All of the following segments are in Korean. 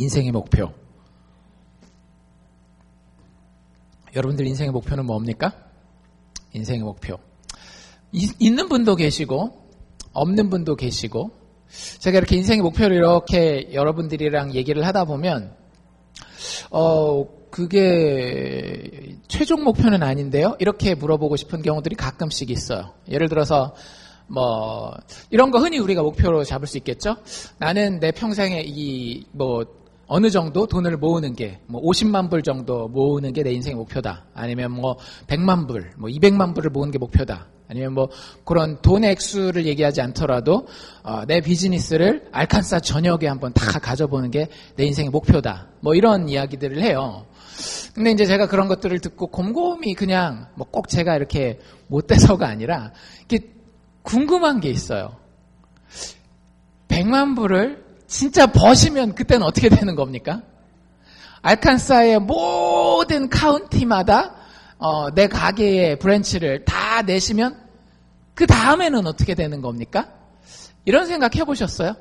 인생의 목표. 여러분들 인생의 목표는 뭡니까? 인생의 목표. 이, 있는 분도 계시고, 없는 분도 계시고, 제가 이렇게 인생의 목표를 이렇게 여러분들이랑 얘기를 하다 보면, 어, 그게 최종 목표는 아닌데요? 이렇게 물어보고 싶은 경우들이 가끔씩 있어요. 예를 들어서, 뭐, 이런 거 흔히 우리가 목표로 잡을 수 있겠죠? 나는 내 평생에 이, 뭐, 어느 정도 돈을 모으는 게, 뭐 50만 불 정도 모으는 게 내 인생의 목표다. 아니면 뭐 100만 불, 뭐 200만 불을 모으는 게 목표다. 아니면 뭐 그런 돈의 액수를 얘기하지 않더라도 어, 내 비즈니스를 알칸사 전역에 한번 다 가져보는 게 내 인생의 목표다. 뭐 이런 이야기들을 해요. 근데 이제 제가 그런 것들을 듣고 곰곰이 그냥 뭐 꼭 제가 이렇게 못돼서가 아니라 이렇게 궁금한 게 있어요. 100만 불을 진짜 버시면 그때는 어떻게 되는 겁니까? 알칸사의 모든 카운티마다 어, 내 가게의 branch를 다 내시면 그 다음에는 어떻게 되는 겁니까? 이런 생각 해보셨어요?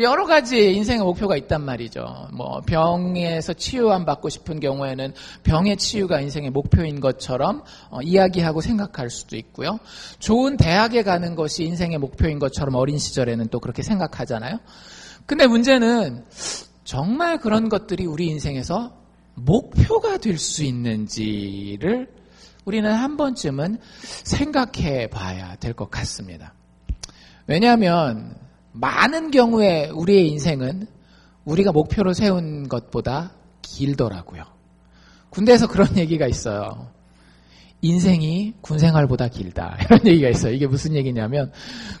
여러 가지 인생의 목표가 있단 말이죠. 뭐 병에서 치유함 받고 싶은 경우에는 병의 치유가 인생의 목표인 것처럼 어, 이야기하고 생각할 수도 있고요. 좋은 대학에 가는 것이 인생의 목표인 것처럼 어린 시절에는 또 그렇게 생각하잖아요. 근데 문제는 정말 그런 것들이 우리 인생에서 목표가 될 수 있는지를 우리는 한 번쯤은 생각해 봐야 될 것 같습니다. 왜냐하면 많은 경우에 우리의 인생은 우리가 목표로 세운 것보다 길더라고요. 군대에서 그런 얘기가 있어요. 인생이 군생활보다 길다. 이런 얘기가 있어요. 이게 무슨 얘기냐면,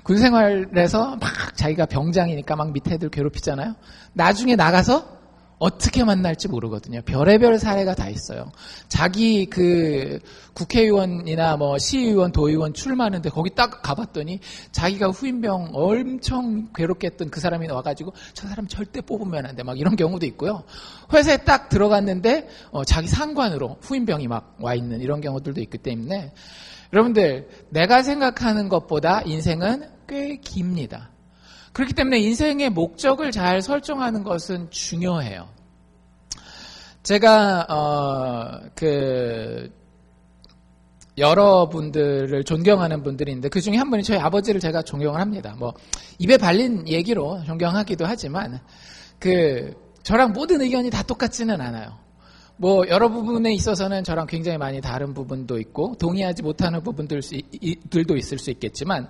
군생활에서 막 자기가 병장이니까 막 밑에 애들 괴롭히잖아요. 나중에 나가서 어떻게 만날지 모르거든요. 별의별 사례가 다 있어요. 자기 그 국회의원이나 뭐 시의원, 도의원 출마하는데 거기 딱 가봤더니 자기가 후임병 엄청 괴롭게 했던 그 사람이 와가지고 저 사람 절대 뽑으면 안 돼. 막 이런 경우도 있고요. 회사에 딱 들어갔는데 어 자기 상관으로 후임병이 막 와 있는 이런 경우들도 있기 때문에 여러분들 내가 생각하는 것보다 인생은 꽤 깁니다. 그렇기 때문에 인생의 목적을 잘 설정하는 것은 중요해요. 제가 어 그 여러분들을 존경하는 분들이 있는데 그 중에 한 분이 저희 아버지를 제가 존경을 합니다. 뭐 입에 발린 얘기로 존경하기도 하지만 그 저랑 모든 의견이 다 똑같지는 않아요. 뭐 여러 부분에 있어서는 저랑 굉장히 많이 다른 부분도 있고 동의하지 못하는 부분들도 있을 수 있겠지만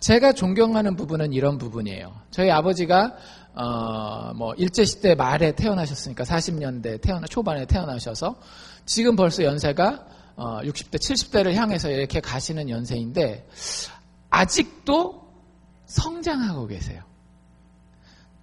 제가 존경하는 부분은 이런 부분이에요. 저희 아버지가 어 뭐 일제 시대 말에 태어나셨으니까 40년대 태어나 초반에 태어나셔서 지금 벌써 연세가 어 60대 70대를 향해서 이렇게 가시는 연세인데 아직도 성장하고 계세요.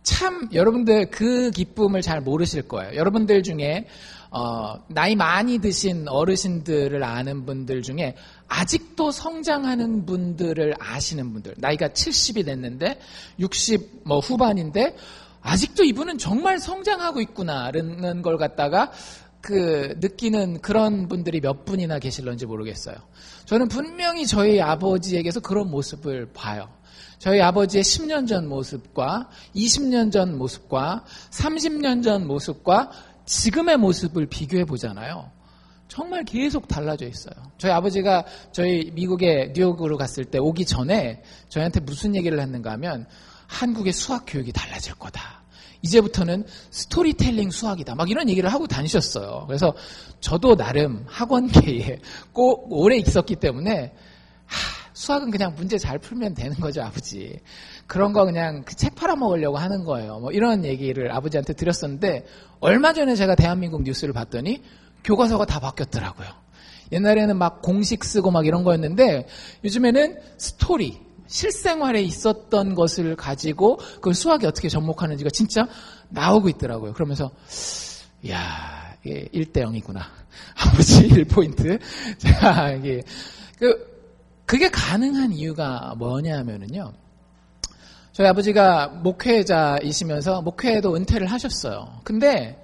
참 여러분들 그 기쁨을 잘 모르실 거예요. 여러분들 중에 어, 나이 많이 드신 어르신들을 아는 분들 중에 아직 도 성장하는 분들을 아시는 분들, 나이가 70이 됐는데 60 뭐 후반인데 아직도 이분은 정말 성장하고 있구나라는 걸 갖다가 그 느끼는 그런 분들이 몇 분이나 계실런지 모르겠어요. 저는 분명히 저희 아버지에게서 그런 모습을 봐요. 저희 아버지의 10년 전 모습과 20년 전 모습과 30년 전 모습과 지금의 모습을 비교해 보잖아요. 정말 계속 달라져 있어요. 저희 아버지가 저희 미국에 뉴욕으로 갔을 때 오기 전에 저희한테 무슨 얘기를 했는가 하면 한국의 수학 교육이 달라질 거다. 이제부터는 스토리텔링 수학이다. 막 이런 얘기를 하고 다니셨어요. 그래서 저도 나름 학원계에 꼭 오래 있었기 때문에 하, 수학은 그냥 문제 잘 풀면 되는 거죠, 아버지. 그런 거 그냥 그 책 팔아먹으려고 하는 거예요. 뭐 이런 얘기를 아버지한테 드렸었는데 얼마 전에 제가 대한민국 뉴스를 봤더니 교과서가 다 바뀌었더라고요. 옛날에는 막 공식 쓰고 막 이런 거였는데 요즘에는 스토리, 실생활에 있었던 것을 가지고 그걸 수학에 어떻게 접목하는지가 진짜 나오고 있더라고요. 그러면서 야 이게 1대 0이구나. 아버지 1포인트. 자, 이게 그 그게 가능한 이유가 뭐냐면은요. 저희 아버지가 목회자이시면서 목회도 은퇴를 하셨어요. 근데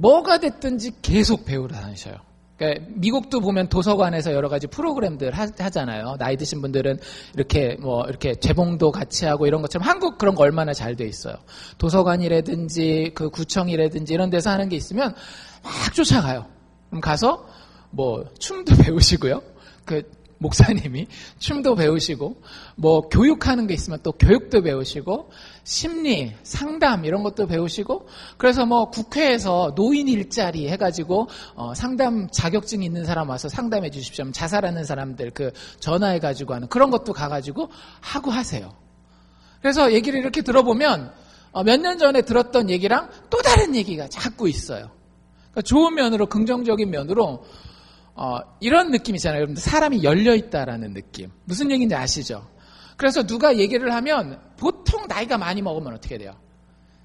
뭐가 됐든지 계속 배우러 다니셔요. 그러니까 미국도 보면 도서관에서 여러 가지 프로그램들 하, 잖아요 나이 드신 분들은 이렇게 뭐 이렇게 재봉도 같이 하고 이런 것처럼 한국 그런 거 얼마나 잘 돼 있어요. 도서관이라든지 그 구청이라든지 이런 데서 하는 게 있으면 막 쫓아가요. 그럼 가서 뭐 춤도 배우시고요. 그 목사님이 춤도 배우시고 뭐 교육하는 게 있으면 또 교육도 배우시고 심리, 상담 이런 것도 배우시고 그래서 뭐 국회에서 노인 일자리 해가지고 어 상담 자격증 있는 사람 와서 상담해 주십시오. 자살하는 사람들 그 전화해가지고 하는 그런 것도 가가지고 하고 하세요. 그래서 얘기를 이렇게 들어보면 어 몇년 전에 들었던 얘기랑 또 다른 얘기가 자꾸 있어요. 그러니까 좋은 면으로 긍정적인 면으로 어, 이런 느낌이잖아요. 여러분들 사람이 열려 있다라는 느낌. 무슨 얘기인지 아시죠? 그래서 누가 얘기를 하면 보통 나이가 많이 먹으면 어떻게 돼요?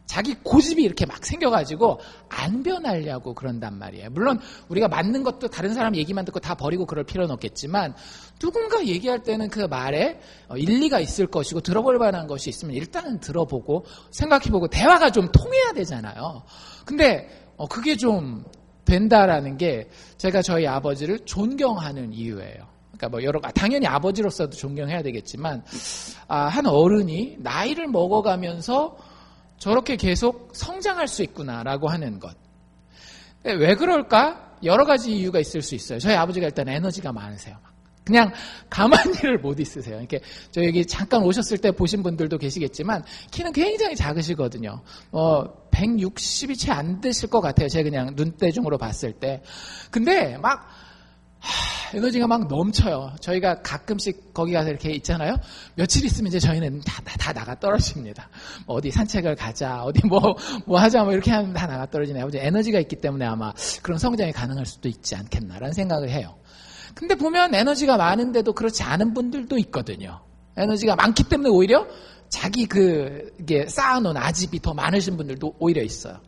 자기 고집이 이렇게 막 생겨가지고 안 변하려고 그런단 말이에요. 물론 우리가 맞는 것도 다른 사람 얘기만 듣고 다 버리고 그럴 필요는 없겠지만 누군가 얘기할 때는 그 말에 어, 일리가 있을 것이고 들어볼 만한 것이 있으면 일단은 들어보고 생각해보고 대화가 좀 통해야 되잖아요. 근데 어, 그게 좀 된다라는 게 제가 저희 아버지를 존경하는 이유예요. 그러니까 뭐 여러 당연히 아버지로서도 존경해야 되겠지만 아, 한 어른이 나이를 먹어가면서 저렇게 계속 성장할 수 있구나라고 하는 것. 왜 그럴까? 여러 가지 이유가 있을 수 있어요. 저희 아버지가 일단 에너지가 많으세요. 그냥 가만히를 못 있으세요. 이렇게 저 여기 잠깐 오셨을 때 보신 분들도 계시겠지만 키는 굉장히 작으시거든요. 어 160이 채 안 되실 것 같아요. 제가 그냥 눈대중으로 봤을 때. 근데 막 하, 에너지가 막 넘쳐요. 저희가 가끔씩 거기 가서 이렇게 있잖아요. 며칠 있으면 이제 저희는 다, 다, 다 나가 떨어집니다. 뭐 어디 산책을 가자, 어디 뭐, 뭐 하자, 뭐 이렇게 하면 다 나가 떨어지네요. 에너지가 있기 때문에 아마 그런 성장이 가능할 수도 있지 않겠나라는 생각을 해요. 근데 보면 에너지가 많은데도 그렇지 않은 분들도 있거든요. 에너지가 많기 때문에 오히려 자기 그, 이게 쌓아놓은 아집이 더 많으신 분들도 오히려 있어요.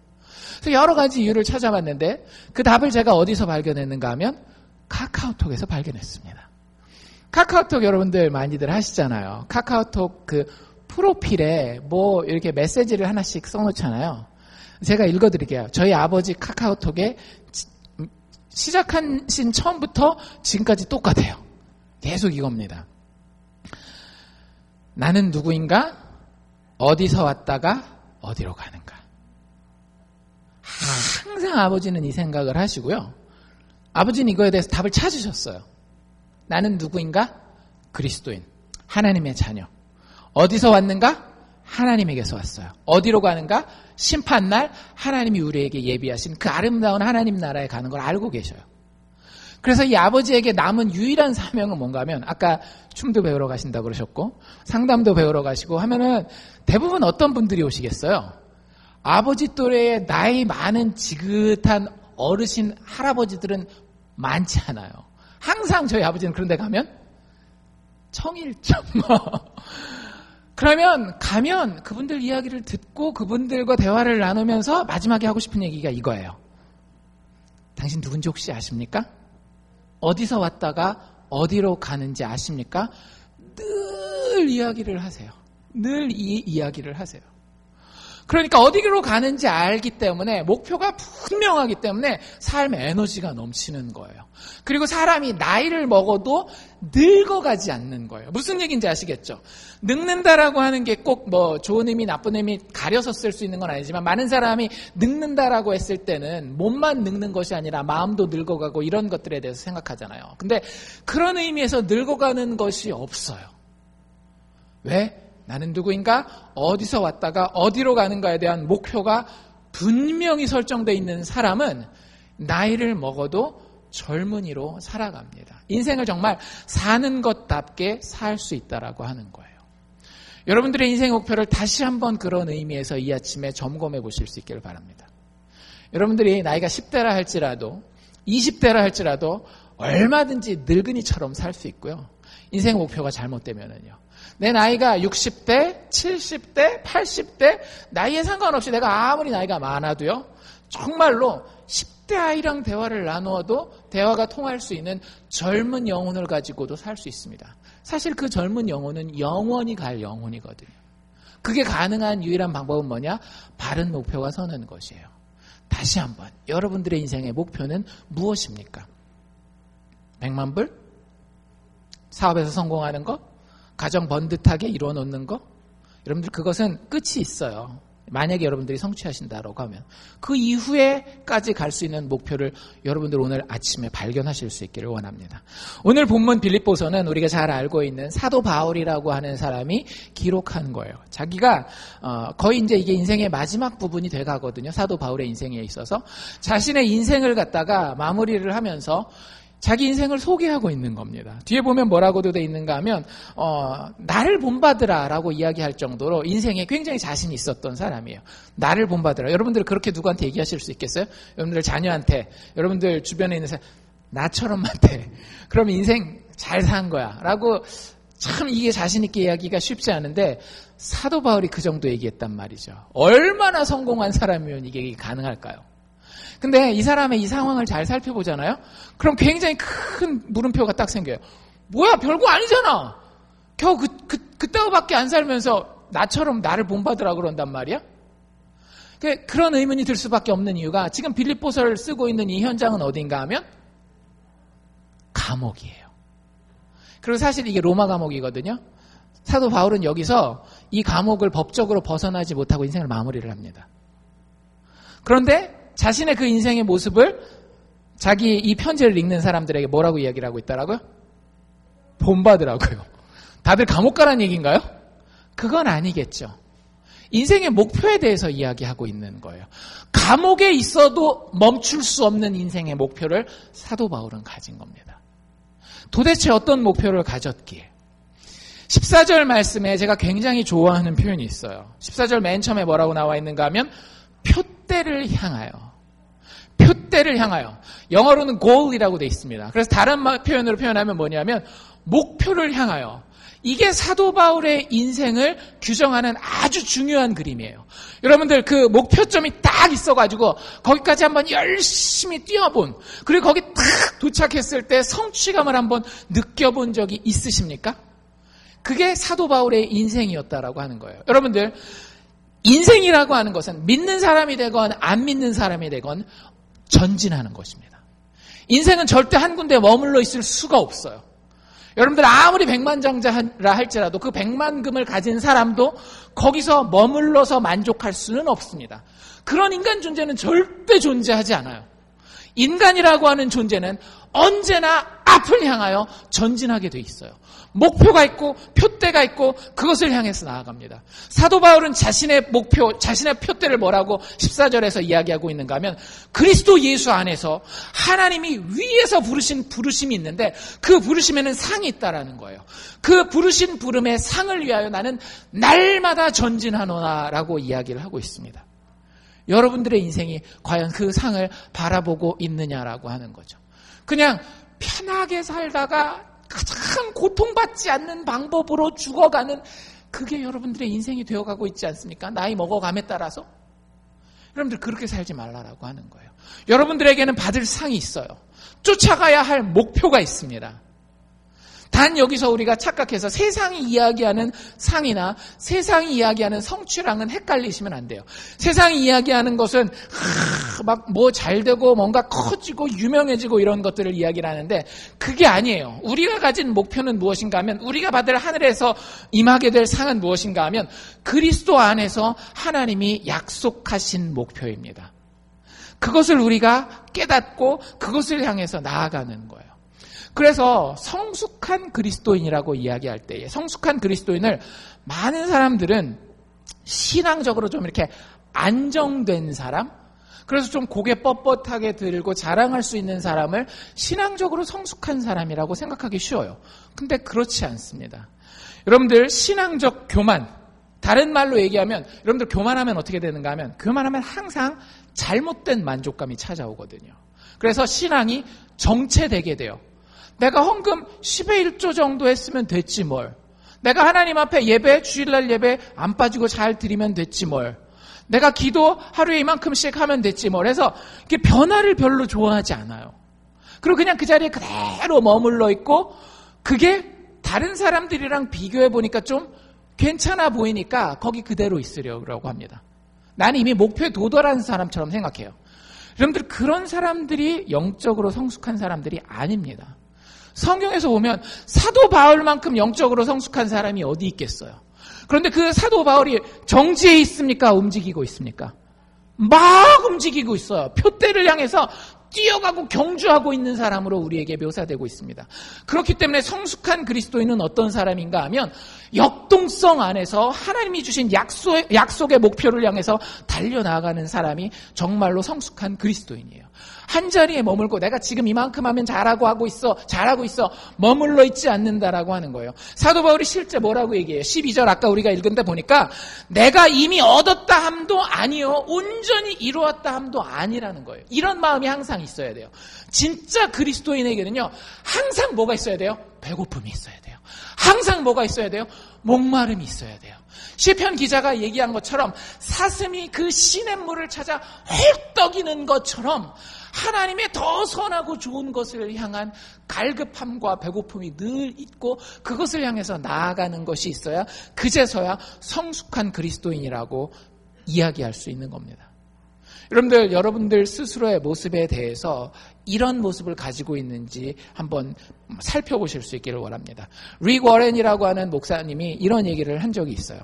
그래서 여러 가지 이유를 찾아봤는데 그 답을 제가 어디서 발견했는가 하면 카카오톡에서 발견했습니다. 카카오톡 여러분들 많이들 하시잖아요. 카카오톡 그 프로필에 뭐 이렇게 메시지를 하나씩 써놓잖아요. 제가 읽어드릴게요. 저희 아버지 카카오톡에 시작하신 처음부터 지금까지 똑같아요. 계속 이겁니다. 나는 누구인가? 어디서 왔다가 어디로 가는가? 항상 아버지는 이 생각을 하시고요. 아버지는 이거에 대해서 답을 찾으셨어요. 나는 누구인가? 그리스도인. 하나님의 자녀. 어디서 왔는가? 하나님에게서 왔어요. 어디로 가는가? 심판날 하나님이 우리에게 예비하신 그 아름다운 하나님 나라에 가는 걸 알고 계셔요. 그래서 이 아버지에게 남은 유일한 사명은 뭔가 하면 아까 춤도 배우러 가신다고 그러셨고 상담도 배우러 가시고 하면은 대부분 어떤 분들이 오시겠어요? 아버지 또래의 나이 많은 지긋한 어르신 할아버지들은 많지 않아요. 항상 저희 아버지는 그런 데 가면 청일점 그러면 가면 그분들 이야기를 듣고 그분들과 대화를 나누면서 마지막에 하고 싶은 얘기가 이거예요. 당신 누군지 혹시 아십니까? 어디서 왔다가 어디로 가는지 아십니까? 늘 이야기를 하세요. 늘 이 이야기를 하세요. 그러니까 어디로 가는지 알기 때문에 목표가 분명하기 때문에 삶의 에너지가 넘치는 거예요. 그리고 사람이 나이를 먹어도 늙어가지 않는 거예요. 무슨 얘기인지 아시겠죠? 늙는다라고 하는 게 꼭 뭐 좋은 의미, 나쁜 의미 가려서 쓸 수 있는 건 아니지만 많은 사람이 늙는다라고 했을 때는 몸만 늙는 것이 아니라 마음도 늙어가고 이런 것들에 대해서 생각하잖아요. 근데 그런 의미에서 늙어가는 것이 없어요. 왜? 나는 누구인가? 어디서 왔다가 어디로 가는가에 대한 목표가 분명히 설정되어 있는 사람은 나이를 먹어도 젊은이로 살아갑니다. 인생을 정말 사는 것답게 살 수 있다라고 하는 거예요. 여러분들의 인생 목표를 다시 한번 그런 의미에서 이 아침에 점검해 보실 수 있기를 바랍니다. 여러분들이 나이가 10대라 할지라도 20대라 할지라도 얼마든지 늙은이처럼 살 수 있고요. 인생 목표가 잘못되면은요. 내 나이가 60대, 70대, 80대, 나이에 상관없이 내가 아무리 나이가 많아도요, 정말로 10대 아이랑 대화를 나누어도 대화가 통할 수 있는 젊은 영혼을 가지고도 살 수 있습니다. 사실 그 젊은 영혼은 영원히 갈 영혼이거든요. 그게 가능한 유일한 방법은 뭐냐? 바른 목표가 서는 것이에요. 다시 한번, 여러분들의 인생의 목표는 무엇입니까? 100만 불? 사업에서 성공하는 거? 가정 번듯하게 이루어 놓는 거? 여러분들 그것은 끝이 있어요. 만약에 여러분들이 성취하신다라고 하면 그 이후에까지 갈 수 있는 목표를 여러분들 오늘 아침에 발견하실 수 있기를 원합니다. 오늘 본문 빌립보서는 우리가 잘 알고 있는 사도 바울이라고 하는 사람이 기록한 거예요. 자기가 어, 거의 이제 이게 인생의 마지막 부분이 돼 가거든요. 사도 바울의 인생에 있어서 자신의 인생을 갖다가 마무리를 하면서 자기 인생을 소개하고 있는 겁니다. 뒤에 보면 뭐라고도 돼 있는가 하면 어, 나를 본받으라라고 이야기할 정도로 인생에 굉장히 자신이 있었던 사람이에요. 나를 본받으라. 여러분들 그렇게 누구한테 얘기하실 수 있겠어요? 여러분들 자녀한테, 여러분들 주변에 있는 사람 나처럼만 돼. 그럼 인생 잘 산 거야라고 참 이게 자신 있게 이야기가 쉽지 않은데 사도 바울이 그 정도 얘기했단 말이죠. 얼마나 성공한 사람이면 이게 가능할까요? 근데 이 사람의 이 상황을 잘 살펴보잖아요? 그럼 굉장히 큰 물음표가 딱 생겨요. 뭐야, 별거 아니잖아! 겨우 그, 그, 그때밖에 안 살면서 나처럼 나를 본받으라 그런단 말이야? 그, 그런 의문이 들 수밖에 없는 이유가 지금 빌립보서를 쓰고 있는 이 현장은 어딘가 하면 감옥이에요. 그리고 사실 이게 로마 감옥이거든요. 사도 바울은 여기서 이 감옥을 법적으로 벗어나지 못하고 인생을 마무리를 합니다. 그런데 자신의 그 인생의 모습을 자기 이 편지를 읽는 사람들에게 뭐라고 이야기를 하고 있다라고요? 본받으라고요. 다들 감옥 가란 얘기인가요? 그건 아니겠죠. 인생의 목표에 대해서 이야기하고 있는 거예요. 감옥에 있어도 멈출 수 없는 인생의 목표를 사도 바울은 가진 겁니다. 도대체 어떤 목표를 가졌기에? 14절 말씀에 제가 굉장히 좋아하는 표현이 있어요. 14절 맨 처음에 뭐라고 나와 있는가 하면 표 대를 향하여 표대를 향하여 영어로는 goal이라고 되어 있습니다. 그래서 다른 표현으로 표현하면 뭐냐면 목표를 향하여 이게 사도 바울의 인생을 규정하는 아주 중요한 그림이에요. 여러분들 그 목표점이 딱 있어가지고 거기까지 한번 열심히 뛰어본 그리고 거기 딱 도착했을 때 성취감을 한번 느껴본 적이 있으십니까? 그게 사도 바울의 인생이었다라고 하는 거예요. 여러분들 인생이라고 하는 것은 믿는 사람이 되건 안 믿는 사람이 되건 전진하는 것입니다. 인생은 절대 한 군데 머물러 있을 수가 없어요. 여러분들 아무리 백만장자라 할지라도 그 백만금을 가진 사람도 거기서 머물러서 만족할 수는 없습니다. 그런 인간 존재는 절대 존재하지 않아요. 인간이라고 하는 존재는 언제나 앞을 향하여 전진하게 돼 있어요. 목표가 있고 표대가 있고 그것을 향해서 나아갑니다. 사도 바울은 자신의 목표, 자신의 표대를 뭐라고 14절에서 이야기하고 있는가 하면 그리스도 예수 안에서 하나님이 위에서 부르신 부르심이 있는데 그 부르심에는 상이 있다라는 거예요. 그 부르신 부름의 상을 위하여 나는 날마다 전진하노나라고 이야기를 하고 있습니다. 여러분들의 인생이 과연 그 상을 바라보고 있느냐라고 하는 거죠. 그냥 편하게 살다가 가장 고통받지 않는 방법으로 죽어가는 그게 여러분들의 인생이 되어가고 있지 않습니까? 나이 먹어감에 따라서. 여러분들 그렇게 살지 말라라고 하는 거예요. 여러분들에게는 받을 상이 있어요. 쫓아가야 할 목표가 있습니다. 단 여기서 우리가 착각해서 세상이 이야기하는 상이나 세상이 이야기하는 성취랑은 헷갈리시면 안 돼요. 세상이 이야기하는 것은 막 뭐 잘 되고 뭔가 커지고 유명해지고 이런 것들을 이야기를 하는데 그게 아니에요. 우리가 가진 목표는 무엇인가 하면 우리가 받을 하늘에서 임하게 될 상은 무엇인가 하면 그리스도 안에서 하나님이 약속하신 목표입니다. 그것을 우리가 깨닫고 그것을 향해서 나아가는 거예요. 그래서 성숙한 그리스도인이라고 이야기할 때에 성숙한 그리스도인을 많은 사람들은 신앙적으로 좀 이렇게 안정된 사람, 그래서 좀 고개 뻣뻣하게 들고 자랑할 수 있는 사람을 신앙적으로 성숙한 사람이라고 생각하기 쉬워요. 근데 그렇지 않습니다. 여러분들 신앙적 교만, 다른 말로 얘기하면 여러분들 교만하면 어떻게 되는가 하면 교만하면 항상 잘못된 만족감이 찾아오거든요. 그래서 신앙이 정체되게 돼요. 내가 헌금 10의 1조 정도 했으면 됐지 뭘. 내가 하나님 앞에 예배, 주일날 예배 안 빠지고 잘 드리면 됐지 뭘. 내가 기도 하루에 이만큼씩 하면 됐지 뭘. 해서 이게 변화를 별로 좋아하지 않아요. 그리고 그냥 그 자리에 그대로 머물러 있고 그게 다른 사람들이랑 비교해 보니까 좀 괜찮아 보이니까 거기 그대로 있으려고 합니다. 나는 이미 목표에 도달한 사람처럼 생각해요. 여러분들 그런 사람들이 영적으로 성숙한 사람들이 아닙니다. 성경에서 보면 사도 바울만큼 영적으로 성숙한 사람이 어디 있겠어요? 그런데 그 사도 바울이 정지해 있습니까? 움직이고 있습니까? 막 움직이고 있어요. 표대를 향해서 뛰어가고 경주하고 있는 사람으로 우리에게 묘사되고 있습니다. 그렇기 때문에 성숙한 그리스도인은 어떤 사람인가 하면 역동성 안에서 하나님이 주신 약속, 약속의 목표를 향해서 달려 나가는 사람이 정말로 성숙한 그리스도인이에요. 한 자리에 머물고 내가 지금 이만큼 하면 잘하고 하고 있어, 잘하고 있어, 머물러 있지 않는다라고 하는 거예요. 사도 바울이 실제 뭐라고 얘기해요? 12절 아까 우리가 읽은 데 보니까 내가 이미 얻었다 함도 아니요, 온전히 이루었다 함도 아니라는 거예요. 이런 마음이 항상 있어야 돼요. 진짜 그리스도인에게는요, 항상 뭐가 있어야 돼요? 배고픔이 있어야 돼요. 항상 뭐가 있어야 돼요? 목마름이 있어야 돼요. 시편 기자가 얘기한 것처럼 사슴이 그 시냇물을 찾아 헐떡이는 것처럼 하나님의 더 선하고 좋은 것을 향한 갈급함과 배고픔이 늘 있고 그것을 향해서 나아가는 것이 있어야 그제서야 성숙한 그리스도인이라고 이야기할 수 있는 겁니다. 여러분들, 여러분들 스스로의 모습에 대해서 이런 모습을 가지고 있는지 한번 살펴보실 수 있기를 원합니다. 리 워렌이라고 하는 목사님이 이런 얘기를 한 적이 있어요.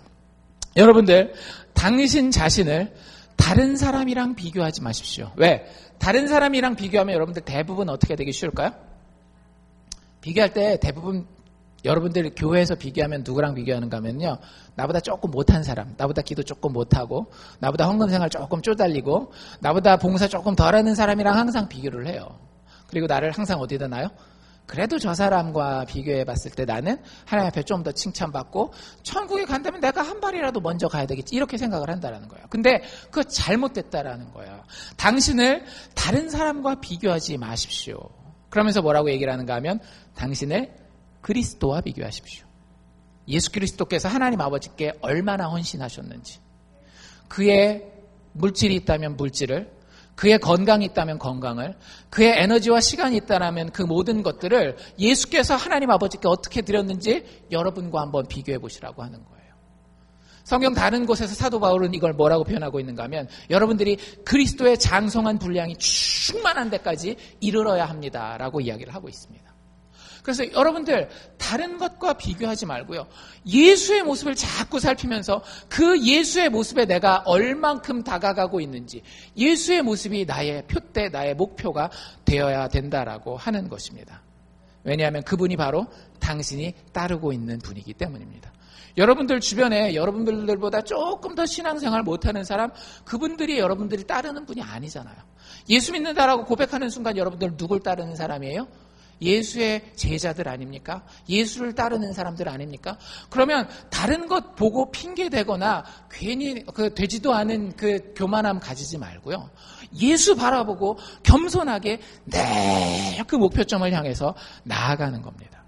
여러분들, 당신 자신을 다른 사람이랑 비교하지 마십시오. 왜? 다른 사람이랑 비교하면 여러분들 대부분 어떻게 되기 쉬울까요? 비교할 때 대부분 여러분들 교회에서 비교하면 누구랑 비교하는가 하면요. 나보다 조금 못한 사람, 나보다 기도 조금 못하고, 나보다 헌금 생활 조금 쪼달리고, 나보다 봉사 조금 덜 하는 사람이랑 항상 비교를 해요. 그리고 나를 항상 어디다 놔요? 그래도 저 사람과 비교해 봤을 때 나는 하나님 앞에 좀 더 칭찬받고 천국에 간다면 내가 한 발이라도 먼저 가야 되겠지 이렇게 생각을 한다라는 거예요. 근데 그거 잘못됐다라는 거예요. 당신을 다른 사람과 비교하지 마십시오. 그러면서 뭐라고 얘기를 하는가 하면 당신을 그리스도와 비교하십시오. 예수 그리스도께서 하나님 아버지께 얼마나 헌신하셨는지 그의 물질이 있다면 물질을 그의 건강이 있다면 건강을, 그의 에너지와 시간이 있다면 그 모든 것들을 예수께서 하나님 아버지께 어떻게 드렸는지 여러분과 한번 비교해 보시라고 하는 거예요. 성경 다른 곳에서 사도 바울은 이걸 뭐라고 표현하고 있는가 하면 여러분들이 그리스도의 장성한 분량이 충만한 데까지 이르러야 합니다라고 이야기를 하고 있습니다. 그래서 여러분들 다른 것과 비교하지 말고요. 예수의 모습을 자꾸 살피면서 그 예수의 모습에 내가 얼만큼 다가가고 있는지 예수의 모습이 나의 표대, 나의 목표가 되어야 된다라고 하는 것입니다. 왜냐하면 그분이 바로 당신이 따르고 있는 분이기 때문입니다. 여러분들 주변에 여러분들보다 조금 더 신앙생활 못하는 사람, 그분들이 여러분들이 따르는 분이 아니잖아요. 예수 믿는다라고 고백하는 순간 여러분들 누굴 따르는 사람이에요? 예수의 제자들 아닙니까? 예수를 따르는 사람들 아닙니까? 그러면 다른 것 보고 핑계 대거나 괜히 그 되지도 않은 그 교만함 가지지 말고요. 예수 바라보고 겸손하게 내그 목표점을 향해서 나아가는 겁니다.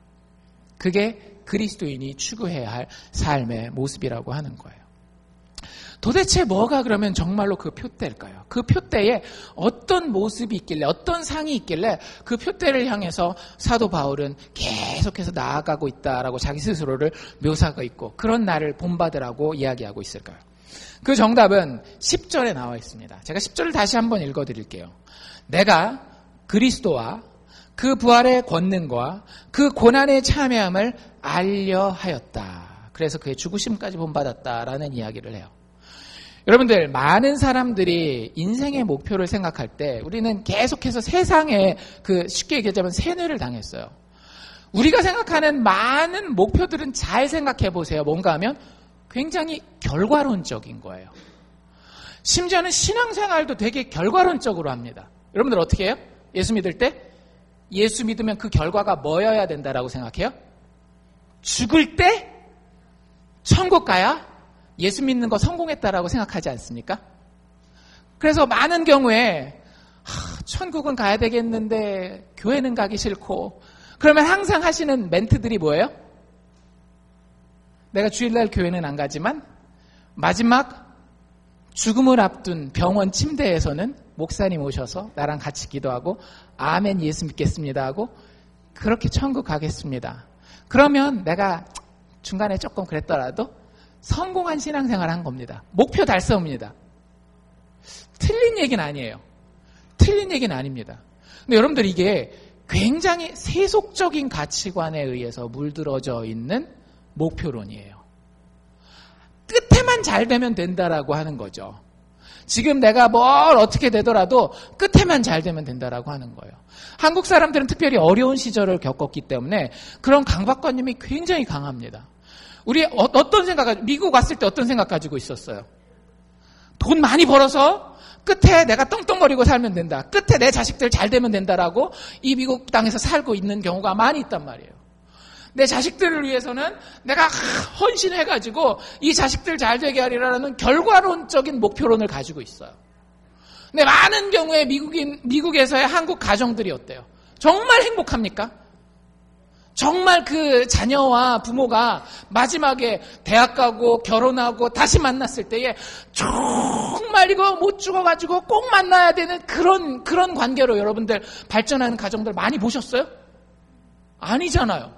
그게 그리스도인이 추구해야 할 삶의 모습이라고 하는 거예요. 도대체 뭐가 그러면 정말로 그 표대일까요? 그 표대에 어떤 모습이 있길래, 어떤 상이 있길래 그 표대를 향해서 사도 바울은 계속해서 나아가고 있다라고 자기 스스로를 묘사하고 있고 그런 나를 본받으라고 이야기하고 있을까요? 그 정답은 10절에 나와 있습니다. 제가 10절을 다시 한번 읽어 드릴게요. 내가 그리스도와 그 부활의 권능과 그 고난의 참여함을 알려 하였다. 그래서 그의 죽으심까지 본받았다라는 이야기를 해요. 여러분들 많은 사람들이 인생의 목표를 생각할 때 우리는 계속해서 세상에 그 쉽게 얘기하자면 세뇌를 당했어요. 우리가 생각하는 많은 목표들은 잘 생각해 보세요. 뭔가 하면 굉장히 결과론적인 거예요. 심지어는 신앙생활도 되게 결과론적으로 합니다. 여러분들 어떻게 해요? 예수 믿을 때 예수 믿으면 그 결과가 뭐여야 된다라고 생각해요? 죽을 때 천국 가야 예수 믿는 거 성공했다라고 생각하지 않습니까? 그래서 많은 경우에 하, 천국은 가야 되겠는데 교회는 가기 싫고 그러면 항상 하시는 멘트들이 뭐예요? 내가 주일날 교회는 안 가지만 마지막 죽음을 앞둔 병원 침대에서는 목사님 오셔서 나랑 같이 기도하고 아멘 예수 믿겠습니다 하고 그렇게 천국 가겠습니다. 그러면 내가 중간에 조금 그랬더라도 성공한 신앙생활 한 겁니다. 목표 달성입니다. 틀린 얘기는 아니에요. 틀린 얘기는 아닙니다. 근데 여러분들 이게 굉장히 세속적인 가치관에 의해서 물들어져 있는 목표론이에요. 끝에만 잘 되면 된다라고 하는 거죠. 지금 내가 뭘 어떻게 되더라도 끝에만 잘 되면 된다라고 하는 거예요. 한국 사람들은 특별히 어려운 시절을 겪었기 때문에 그런 강박관념이 굉장히 강합니다. 우리 어, 떤 생각, 미국 왔을 때 어떤 생각 가지고 있었어요? 돈 많이 벌어서 끝에 내가 떵떵거리고 살면 된다. 끝에 내 자식들 잘 되면 된다라고 이 미국 땅에서 살고 있는 경우가 많이 있단 말이에요. 내 자식들을 위해서는 내가 헌신해가지고 이 자식들 잘 되게 하리라는 결과론적인 목표론을 가지고 있어요. 근데 많은 경우에 미국인, 미국에서의 한국 가정들이 어때요? 정말 행복합니까? 정말 그 자녀와 부모가 마지막에 대학 가고 결혼하고 다시 만났을 때에 정말 이거 못 죽어가지고 꼭 만나야 되는 그런, 그런 관계로 여러분들 발전하는 가정들 많이 보셨어요? 아니잖아요.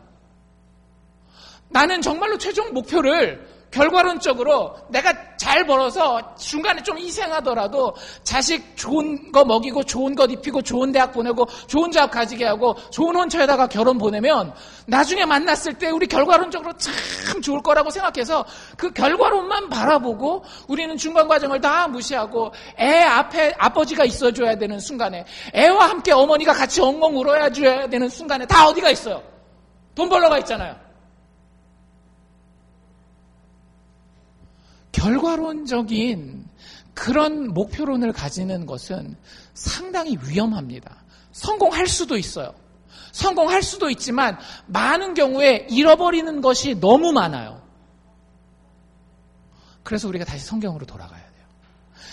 나는 정말로 최종 목표를 결과론적으로 내가 잘 벌어서 중간에 좀 희생하더라도 자식 좋은 거 먹이고 좋은 것 입히고 좋은 대학 보내고 좋은 job 가지게 하고 좋은 혼처에다가 결혼 보내면 나중에 만났을 때 우리 결과론적으로 참 좋을 거라고 생각해서 그 결과론만 바라보고 우리는 중간 과정을 다 무시하고 애 앞에 아버지가 있어줘야 되는 순간에 애와 함께 어머니가 같이 엉엉 울어야 줘야 되는 순간에 다 어디가 있어요? 돈 벌러 가 있잖아요. 결과론적인 그런 목표론을 가지는 것은 상당히 위험합니다. 성공할 수도 있어요. 성공할 수도 있지만 많은 경우에 잃어버리는 것이 너무 많아요. 그래서 우리가 다시 성경으로 돌아가요.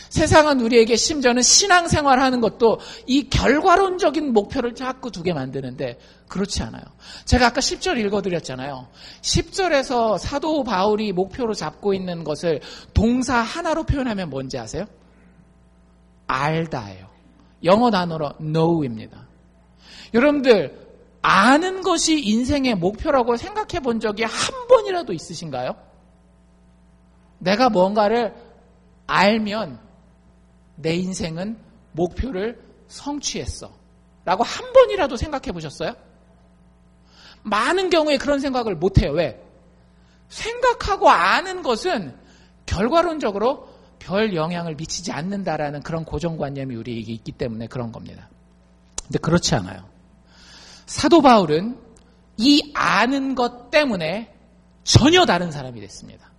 세상은 우리에게 심지어는 신앙생활 하는 것도 이 결과론적인 목표를 자꾸 두게 만드는데 그렇지 않아요. 제가 아까 10절 읽어드렸잖아요. 10절에서 사도 바울이 목표로 잡고 있는 것을 동사 하나로 표현하면 뭔지 아세요? 알다예요. 영어 단어로 know입니다. 여러분들 아는 것이 인생의 목표라고 생각해 본 적이 한 번이라도 있으신가요? 내가 뭔가를 알면 내 인생은 목표를 성취했어. 라고 한 번이라도 생각해 보셨어요? 많은 경우에 그런 생각을 못 해요. 왜? 생각하고 아는 것은 결과론적으로 별 영향을 미치지 않는다라는 그런 고정관념이 우리에게 있기 때문에 그런 겁니다. 근데 그렇지 않아요. 사도 바울은 이 아는 것 때문에 전혀 다른 사람이 됐습니다.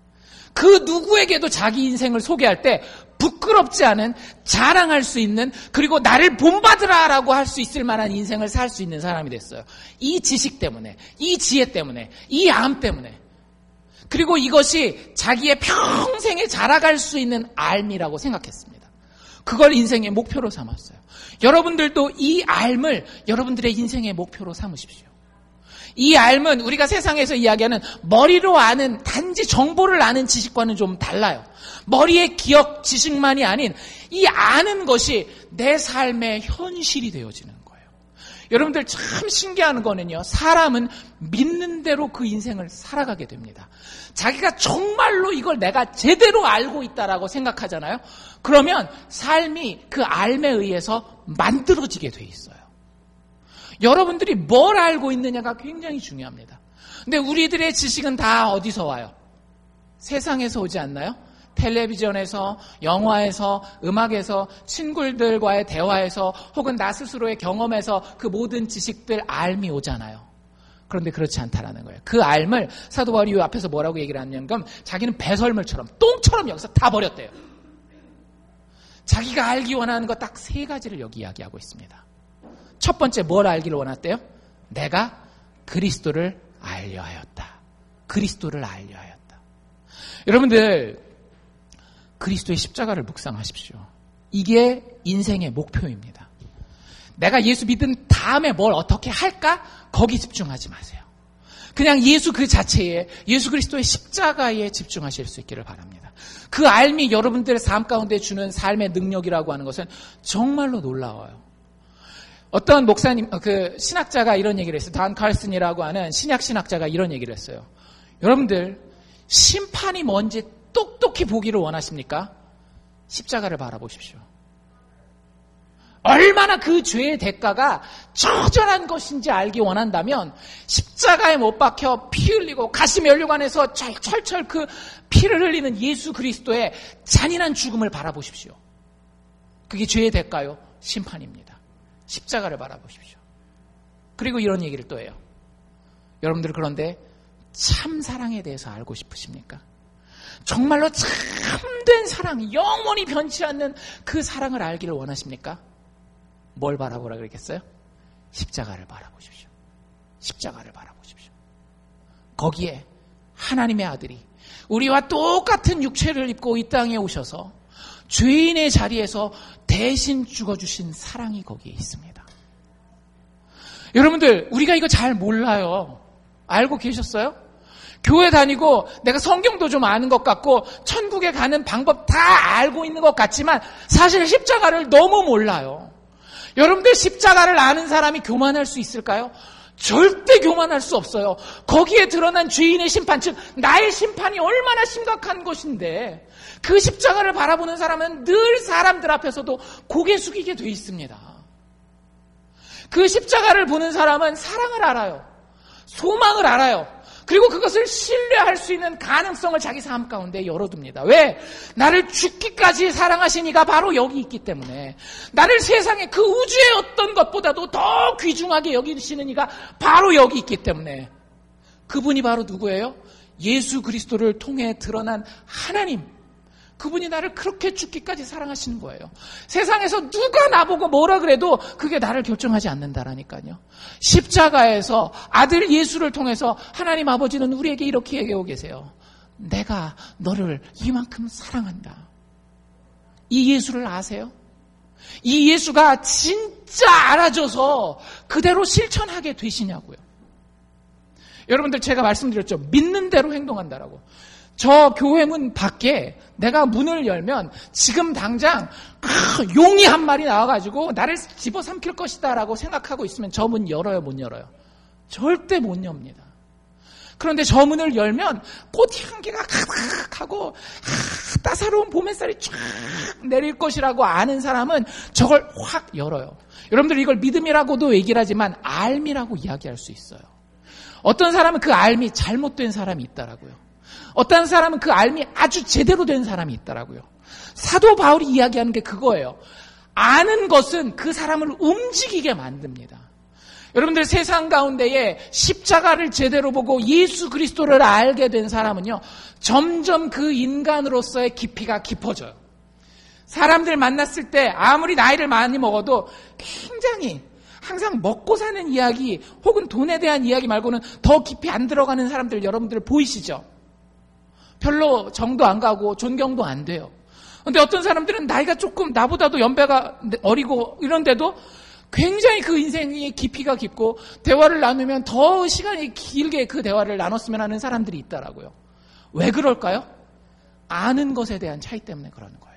그 누구에게도 자기 인생을 소개할 때 부끄럽지 않은 자랑할 수 있는 그리고 나를 본받으라라고 할 수 있을 만한 인생을 살 수 있는 사람이 됐어요. 이 지식 때문에, 이 지혜 때문에, 이 암 때문에. 그리고 이것이 자기의 평생에 자라갈 수 있는 알미라고 생각했습니다. 그걸 인생의 목표로 삼았어요. 여러분들도 이 알을 여러분들의 인생의 목표로 삼으십시오. 이 알은 우리가 세상에서 이야기하는 머리로 아는 단지 정보를 아는 지식과는 좀 달라요. 머리의 기억 지식만이 아닌 이 아는 것이 내 삶의 현실이 되어지는 거예요. 여러분들 참 신기한 거는요. 사람은 믿는 대로 그 인생을 살아가게 됩니다. 자기가 정말로 이걸 내가 제대로 알고 있다라고 생각하잖아요. 그러면 삶이 그 알에 의해서 만들어지게 돼 있어요. 여러분들이 뭘 알고 있느냐가 굉장히 중요합니다. 근데 우리들의 지식은 다 어디서 와요? 세상에서 오지 않나요? 텔레비전에서, 영화에서, 음악에서, 친구들과의 대화에서, 혹은 나 스스로의 경험에서 그 모든 지식들 알미 오잖아요. 그런데 그렇지 않다라는 거예요. 그 알을 사도 바울이 앞에서 뭐라고 얘기를 하냐면 자기는 배설물처럼 똥처럼 여기서 다 버렸대요. 자기가 알기 원하는 것 딱 세 가지를 여기 이야기하고 있습니다. 첫 번째 뭘 알기를 원했대요? 내가 그리스도를 알려 하였다. 그리스도를 알려 하였다. 여러분들, 그리스도의 십자가를 묵상하십시오. 이게 인생의 목표입니다. 내가 예수 믿은 다음에 뭘 어떻게 할까? 거기 집중하지 마세요. 그냥 예수 그 자체에 예수 그리스도의 십자가에 집중하실 수 있기를 바랍니다. 그 알미 여러분들의 삶 가운데 주는 삶의 능력이라고 하는 것은 정말로 놀라워요. 어떤 목사님, 어, 그 신학자가 이런 얘기를 했어요. 단 칼슨이라고 하는 신약 신학자가 이런 얘기를 했어요. 여러분들, 심판이 뭔지 똑똑히 보기를 원하십니까? 십자가를 바라보십시오. 얼마나 그 죄의 대가가 처절한 것인지 알기 원한다면 십자가에 못 박혀 피 흘리고 가슴 연류관에서 철철철 그 피를 흘리는 예수 그리스도의 잔인한 죽음을 바라보십시오. 그게 죄의 대가요. 심판입니다. 십자가를 바라보십시오. 그리고 이런 얘기를 또 해요. 여러분들 그런데 참 사랑에 대해서 알고 싶으십니까? 정말로 참된 사랑, 영원히 변치 않는 그 사랑을 알기를 원하십니까? 뭘 바라보라 그랬겠어요? 십자가를 바라보십시오. 십자가를 바라보십시오. 거기에 하나님의 아들이 우리와 똑같은 육체를 입고 이 땅에 오셔서 죄인의 자리에서 대신 죽어주신 사랑이 거기에 있습니다. 여러분들, 우리가 이거 잘 몰라요. 알고 계셨어요? 교회 다니고 내가 성경도 좀 아는 것 같고 천국에 가는 방법 다 알고 있는 것 같지만 사실 십자가를 너무 몰라요. 여러분들 십자가를 아는 사람이 교만할 수 있을까요? 절대 교만할 수 없어요. 거기에 드러난 죄인의 심판, 즉, 나의 심판이 얼마나 심각한 것인데, 그 십자가를 바라보는 사람은 늘 사람들 앞에서도 고개 숙이게 돼 있습니다. 그 십자가를 보는 사람은 사랑을 알아요. 소망을 알아요. 그리고 그것을 신뢰할 수 있는 가능성을 자기 삶 가운데 열어둡니다. 왜? 나를 죽기까지 사랑하신 이가 바로 여기 있기 때문에 나를 세상에 그 우주의 어떤 것보다도 더 귀중하게 여기시는 이가 바로 여기 있기 때문에 그분이 바로 누구예요? 예수 그리스도를 통해 드러난 하나님. 그분이 나를 그렇게 죽기까지 사랑하시는 거예요. 세상에서 누가 나보고 뭐라 그래도 그게 나를 결정하지 않는다라니까요. 십자가에서 아들 예수를 통해서 하나님 아버지는 우리에게 이렇게 얘기하고 계세요. 내가 너를 이만큼 사랑한다. 이 예수를 아세요? 이 예수가 진짜 알아줘서 그대로 실천하게 되시냐고요. 여러분들 제가 말씀드렸죠. 믿는 대로 행동한다라고. 저 교회 문 밖에 내가 문을 열면 지금 당장 용이 한 마리 나와가지고 나를 집어삼킬 것이다라고 생각하고 있으면 저 문 열어요, 못 열어요? 절대 못 엽니다. 그런데 저 문을 열면 꽃 향기가 가득하고 따사로운 봄 햇살이 쫙 내릴 것이라고 아는 사람은 저걸 확 열어요. 여러분들 이걸 믿음이라고도 얘기를 하지만 알미라고 이야기할 수 있어요. 어떤 사람은 그 알미 잘못된 사람이 있다라고요. 어떤 사람은 그 알미 아주 제대로 된 사람이 있더라고요. 사도 바울이 이야기하는 게 그거예요. 아는 것은 그 사람을 움직이게 만듭니다. 여러분들 세상 가운데에 십자가를 제대로 보고 예수 그리스도를 알게 된 사람은요, 점점 그 인간으로서의 깊이가 깊어져요. 사람들 만났을 때 아무리 나이를 많이 먹어도 굉장히 항상 먹고 사는 이야기 혹은 돈에 대한 이야기 말고는 더 깊이 안 들어가는 사람들 여러분들 보이시죠? 별로 정도 안 가고 존경도 안 돼요. 근데 어떤 사람들은 나이가 조금 나보다도 연배가 어리고 이런데도 굉장히 그 인생의 깊이가 깊고 대화를 나누면 더 시간이 길게 그 대화를 나눴으면 하는 사람들이 있더라고요. 왜 그럴까요? 아는 것에 대한 차이 때문에 그러는 거예요.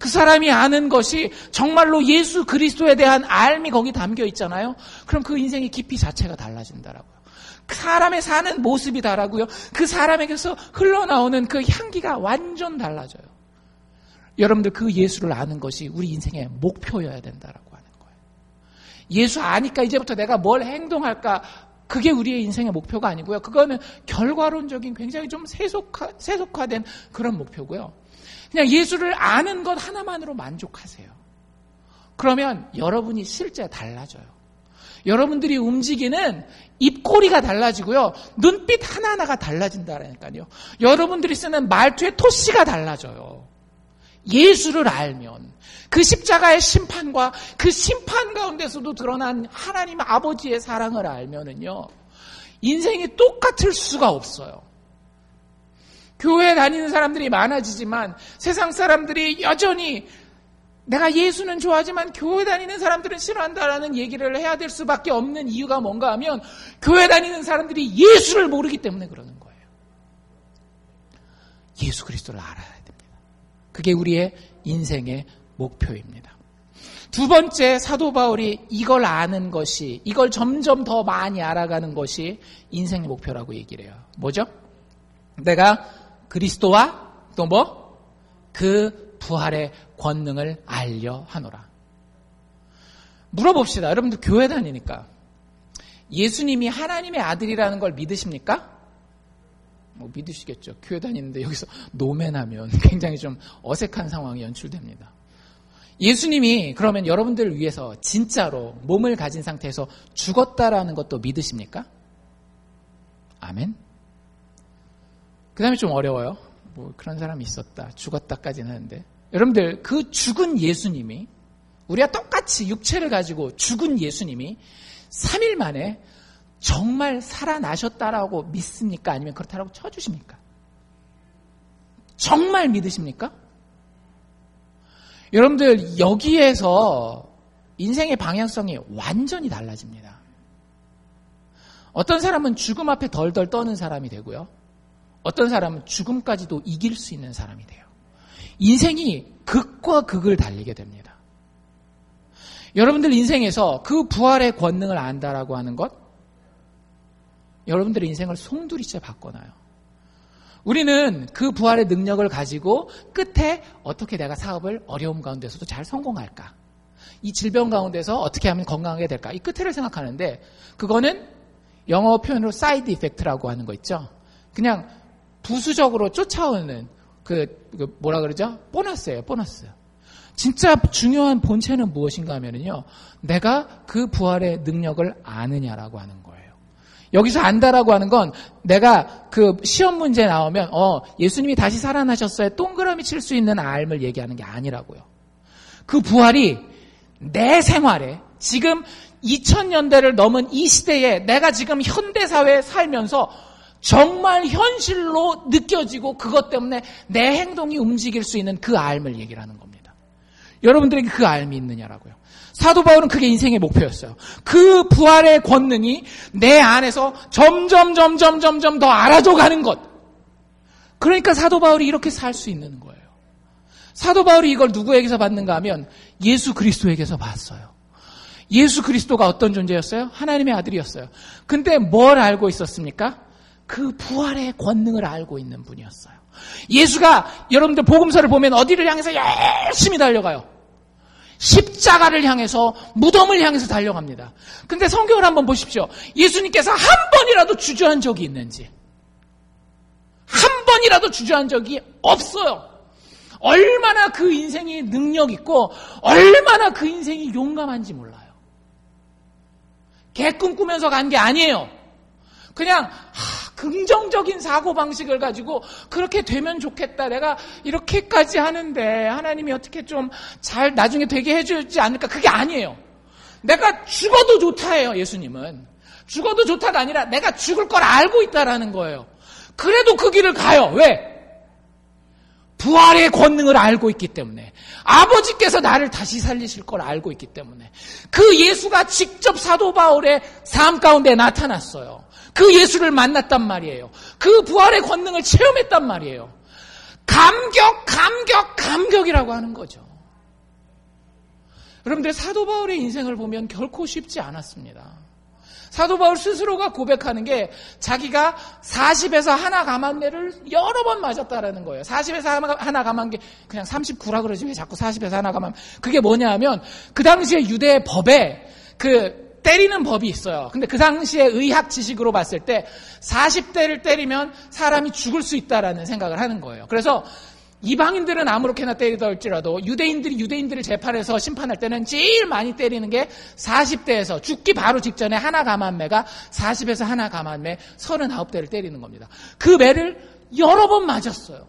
그 사람이 아는 것이 정말로 예수 그리스도에 대한 알미 거기 담겨 있잖아요. 그럼 그 인생의 깊이 자체가 달라진다라고요. 그 사람의 사는 모습이 다르고요. 그 사람에게서 흘러나오는 그 향기가 완전 달라져요. 여러분들 그 예수를 아는 것이 우리 인생의 목표여야 된다라고 하는 거예요. 예수 아니까 이제부터 내가 뭘 행동할까 그게 우리의 인생의 목표가 아니고요. 그거는 결과론적인 굉장히 좀 세속화, 세속화된 그런 목표고요. 그냥 예수를 아는 것 하나만으로 만족하세요. 그러면 여러분이 실제 달라져요. 여러분들이 움직이는 입꼬리가 달라지고요. 눈빛 하나하나가 달라진다라니까요. 여러분들이 쓰는 말투의 토시가 달라져요. 예수를 알면 그 십자가의 심판과 그 심판 가운데서도 드러난 하나님 아버지의 사랑을 알면은요. 인생이 똑같을 수가 없어요. 교회 다니는 사람들이 많아지지만 세상 사람들이 여전히 내가 예수는 좋아하지만 교회 다니는 사람들은 싫어한다라는 얘기를 해야 될 수밖에 없는 이유가 뭔가 하면 교회 다니는 사람들이 예수를 모르기 때문에 그러는 거예요. 예수 그리스도를 알아야 됩니다. 그게 우리의 인생의 목표입니다. 두 번째 사도 바울이 이걸 아는 것이 이걸 점점 더 많이 알아가는 것이 인생의 목표라고 얘기를 해요. 뭐죠? 내가 그리스도와 또 뭐? 그 부활의 권능을 알려 하노라. 물어봅시다. 여러분들 교회 다니니까. 예수님이 하나님의 아들이라는 걸 믿으십니까? 뭐 믿으시겠죠. 교회 다니는데 여기서 노맨하면 굉장히 좀 어색한 상황이 연출됩니다. 예수님이 그러면 여러분들을 위해서 진짜로 몸을 가진 상태에서 죽었다라는 것도 믿으십니까? 아멘? 그 다음에 좀 어려워요. 뭐 그런 사람이 있었다. 죽었다까지는 하는데. 여러분들, 그 죽은 예수님이, 우리가 똑같이 육체를 가지고 죽은 예수님이 3일 만에 정말 살아나셨다라고 믿습니까? 아니면 그렇다라고 쳐주십니까? 정말 믿으십니까? 여러분들, 여기에서 인생의 방향성이 완전히 달라집니다. 어떤 사람은 죽음 앞에 덜덜 떠는 사람이 되고요. 어떤 사람은 죽음까지도 이길 수 있는 사람이 돼요. 인생이 극과 극을 달리게 됩니다. 여러분들 인생에서 그 부활의 권능을 안다라고 하는 것, 여러분들의 인생을 송두리째 바꿔놔요. 우리는 그 부활의 능력을 가지고 끝에 어떻게 내가 사업을 어려움 가운데서도 잘 성공할까? 이 질병 가운데서 어떻게 하면 건강하게 될까? 이 끝을 생각하는데 그거는 영어 표현으로 side effect라고 하는 거 있죠. 그냥 부수적으로 쫓아오는 그, 그 뭐라 그러죠? 보너스예요, 보너스. 진짜 중요한 본체는 무엇인가 하면요. 내가 그 부활의 능력을 아느냐라고 하는 거예요. 여기서 안다라고 하는 건 내가 그 시험 문제 나오면 어 예수님이 다시 살아나셨어요. 동그라미 칠 수 있는 앎을 얘기하는 게 아니라고요. 그 부활이 내 생활에 지금 2000년대를 넘은 이 시대에 내가 지금 현대 사회에 살면서 정말 현실로 느껴지고 그것 때문에 내 행동이 움직일 수 있는 그 알을 얘기를 하는 겁니다. 여러분들에게 그 알미 있느냐라고요. 사도 바울은 그게 인생의 목표였어요. 그 부활의 권능이 내 안에서 점점 점점 점점 더 알아져 가는 것. 그러니까 사도 바울이 이렇게 살 수 있는 거예요. 사도 바울이 이걸 누구에게서 받는가 하면 예수 그리스도에게서 봤어요. 예수 그리스도가 어떤 존재였어요? 하나님의 아들이었어요. 근데 뭘 알고 있었습니까? 그 부활의 권능을 알고 있는 분이었어요. 예수가 여러분들 복음서를 보면 어디를 향해서 열심히 달려가요. 십자가를 향해서 무덤을 향해서 달려갑니다. 근데 성경을 한번 보십시오. 예수님께서 한 번이라도 주저한 적이 있는지 한 번이라도 주저한 적이 없어요. 얼마나 그 인생이 능력 있고 얼마나 그 인생이 용감한지 몰라요. 개 꿈 꾸면서 간 게 아니에요. 그냥 하, 긍정적인 사고 방식을 가지고 그렇게 되면 좋겠다. 내가 이렇게까지 하는데 하나님이 어떻게 좀 잘 나중에 되게 해주지 않을까? 그게 아니에요. 내가 죽어도 좋다예요. 예수님은 죽어도 좋다가 아니라 내가 죽을 걸 알고 있다라는 거예요. 그래도 그 길을 가요. 왜? 부활의 권능을 알고 있기 때문에 아버지께서 나를 다시 살리실 걸 알고 있기 때문에 그 예수가 직접 사도 바울의 삶 가운데 나타났어요. 그 예수를 만났단 말이에요. 그 부활의 권능을 체험했단 말이에요. 감격, 감격, 감격이라고 하는 거죠. 여러분들 사도 바울의 인생을 보면 결코 쉽지 않았습니다. 사도 바울 스스로가 고백하는 게 자기가 40에서 하나 감한매를 여러 번 맞았다라는 거예요. 40에서 하나 감한 게 그냥 39라 그러지 왜 자꾸 40에서 하나 감한 그게 뭐냐 하면 그 당시에 유대 법에 그 때리는 법이 있어요. 근데 그 당시에 의학 지식으로 봤을 때 40대를 때리면 사람이 죽을 수 있다라는 생각을 하는 거예요. 그래서 이방인들은 아무렇게나 때리다 할지라도 유대인들이 유대인들을 재판해서 심판할 때는 제일 많이 때리는 게 40대에서 죽기 바로 직전에 하나 감한매가 40에서 하나 감한매 39대를 때리는 겁니다. 그 매를 여러 번 맞았어요.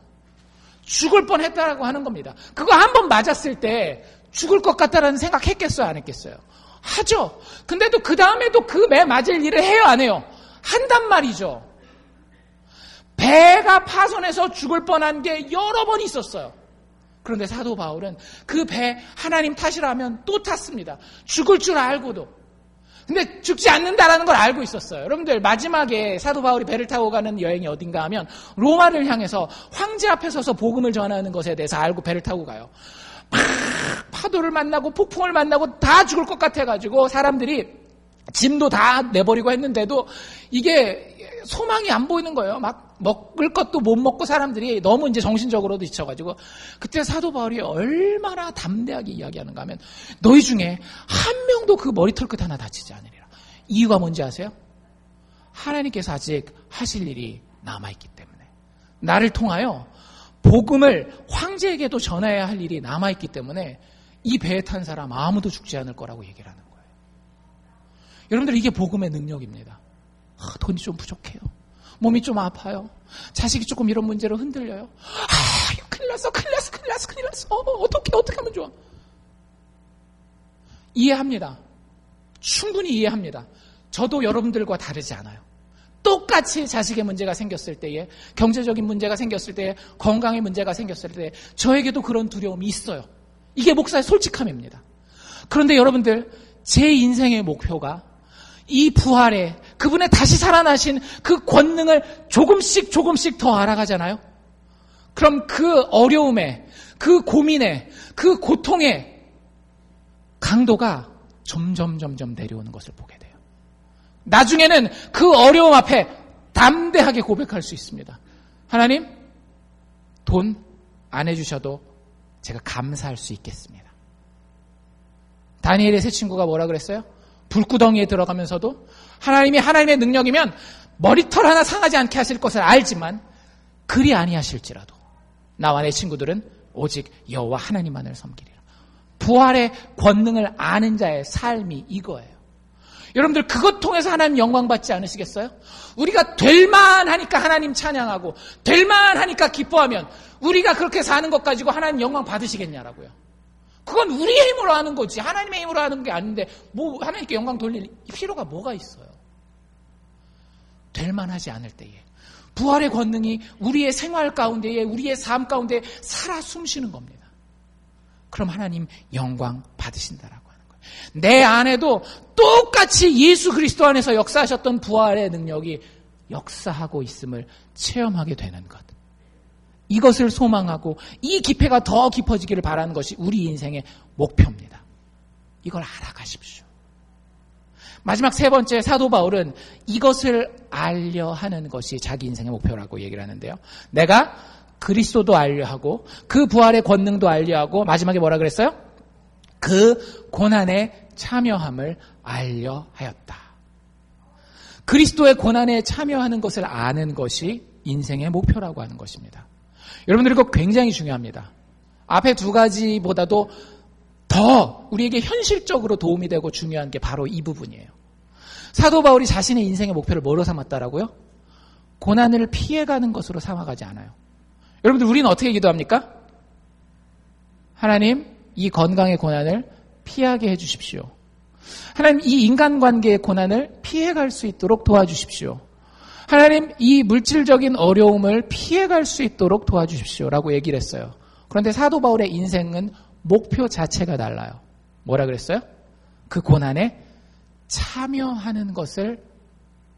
죽을 뻔 했다라고 하는 겁니다. 그거 한 번 맞았을 때 죽을 것 같다라는 생각 했겠어요? 안 했겠어요? 하죠. 근데도 그 다음에도 그 매 맞을 일을 해요? 안 해요? 한단 말이죠. 배가 파손해서 죽을 뻔한 게 여러 번 있었어요. 그런데 사도 바울은 그 배 하나님 탓이라면 또 탔습니다. 죽을 줄 알고도. 근데 죽지 않는다라는 걸 알고 있었어요. 여러분들 마지막에 사도 바울이 배를 타고 가는 여행이 어딘가 하면 로마를 향해서 황제 앞에 서서 복음을 전하는 것에 대해서 알고 배를 타고 가요. 막 파도를 만나고 폭풍을 만나고 다 죽을 것 같아가지고 사람들이 짐도 다 내버리고 했는데도 이게 소망이 안 보이는 거예요. 막 먹을 것도 못 먹고 사람들이 너무 이제 정신적으로도 지쳐가지고 그때 사도 바울이 얼마나 담대하게 이야기하는가 하면 너희 중에 한 명도 그 머리털 끝 하나 다치지 않으리라. 이유가 뭔지 아세요? 하나님께서 아직 하실 일이 남아있기 때문에 나를 통하여 복음을 황제에게도 전해야 할 일이 남아있기 때문에 이 배에 탄 사람 아무도 죽지 않을 거라고 얘기를 하는 거예요. 여러분들 이게 복음의 능력입니다. 아, 돈이 좀 부족해요. 몸이 좀 아파요. 자식이 조금 이런 문제로 흔들려요. 아, 큰일 났어, 큰일 났어, 큰일 났어, 큰일 났어. 어, 어떻게, 어떻게 하면 좋아? 이해합니다. 충분히 이해합니다. 저도 여러분들과 다르지 않아요. 똑같이 자식의 문제가 생겼을 때에, 경제적인 문제가 생겼을 때에, 건강의 문제가 생겼을 때에, 저에게도 그런 두려움이 있어요. 이게 목사의 솔직함입니다. 그런데 여러분들, 제 인생의 목표가 이 부활에 그분의 다시 살아나신 그 권능을 조금씩 조금씩 더 알아가잖아요. 그럼 그 어려움에, 그 고민에, 그 고통에 강도가 점점 점점 내려오는 것을 보게 돼요. 나중에는 그 어려움 앞에 담대하게 고백할 수 있습니다. 하나님, 돈 안 해주셔도 제가 감사할 수 있겠습니다. 다니엘의 새 친구가 뭐라 그랬어요? 불구덩이에 들어가면서도 하나님이 하나님의 능력이면 머리털 하나 상하지 않게 하실 것을 알지만 그리 아니하실지라도 나와 내 친구들은 오직 여호와 하나님만을 섬기리라. 부활의 권능을 아는 자의 삶이 이거예요. 여러분들 그것 통해서 하나님 영광 받지 않으시겠어요? 우리가 될만 하니까 하나님 찬양하고 될만 하니까 기뻐하면 우리가 그렇게 사는 것 가지고 하나님 영광 받으시겠냐라고요. 그건 우리의 힘으로 하는 거지 하나님의 힘으로 하는 게 아닌데 뭐 하나님께 영광 돌릴 필요가 뭐가 있어요? 될 만 하지 않을 때에 부활의 권능이 우리의 생활 가운데에 우리의 삶 가운데 살아 숨쉬는 겁니다. 그럼 하나님 영광 거예요. 내 안에도 똑같이 예수 그리스도 안에서 역사하셨던 부활의 능력이 역사하고 있음을 체험하게 되는 것. 이것을 소망하고 이 기회가 더 깊어지기를 바라는 것이 우리 인생의 목표입니다. 이걸 알아가십시오. 마지막 세 번째 사도 바울은 이것을 알려 하는 것이 자기 인생의 목표라고 얘기를 하는데요. 내가 그리스도도 알려 하고 그 부활의 권능도 알려 하고 마지막에 뭐라 그랬어요? 그 고난에 참여함을 알려 하였다. 그리스도의 고난에 참여하는 것을 아는 것이 인생의 목표라고 하는 것입니다. 여러분들 이거 굉장히 중요합니다. 앞에 두 가지보다도 더 우리에게 현실적으로 도움이 되고 중요한 게 바로 이 부분이에요. 사도 바울이 자신의 인생의 목표를 뭐로 삼았다라고요? 고난을 피해가는 것으로 삼아가지 않아요. 여러분들 우리는 어떻게 기도합니까? 하나님, 이 건강의 고난을 피하게 해주십시오. 하나님, 이 인간관계의 고난을 피해갈 수 있도록 도와주십시오. 하나님 이 물질적인 어려움을 피해갈 수 있도록 도와주십시오 라고 얘기를 했어요. 그런데 사도 바울의 인생은 목표 자체가 달라요. 뭐라 그랬어요? 그 고난에 참여하는 것을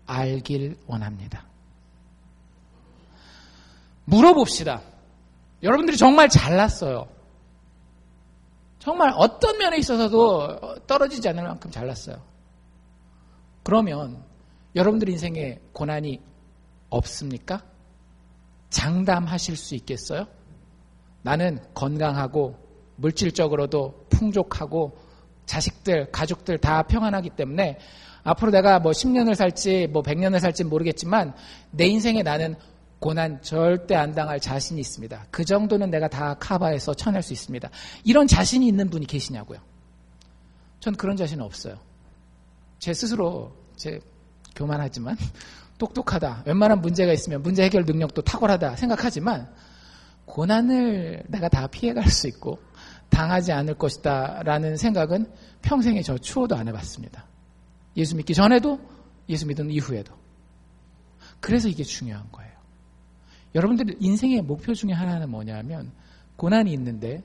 알길 원합니다. 물어봅시다. 여러분들이 정말 잘났어요. 정말 어떤 면에 있어서도 떨어지지 않을 만큼 잘났어요. 그러면 여러분들 인생에 고난이 없습니까? 장담하실 수 있겠어요? 나는 건강하고 물질적으로도 풍족하고 자식들, 가족들 다 평안하기 때문에 앞으로 내가 뭐 10년을 살지 뭐 100년을 살지 모르겠지만 내 인생에 나는 고난 절대 안 당할 자신이 있습니다. 그 정도는 내가 다 커버해서 쳐낼 수 있습니다. 이런 자신이 있는 분이 계시냐고요? 전 그런 자신은 없어요. 제 스스로 제 교만하지만 똑똑하다. 웬만한 문제가 있으면 문제 해결 능력도 탁월하다 생각하지만 고난을 내가 다 피해갈 수 있고 당하지 않을 것이다 라는 생각은 평생에 저 추워도 안 해봤습니다. 예수 믿기 전에도 예수 믿은 이후에도. 그래서 이게 중요한 거예요. 여러분들 인생의 목표 중에 하나는 뭐냐면 고난이 있는데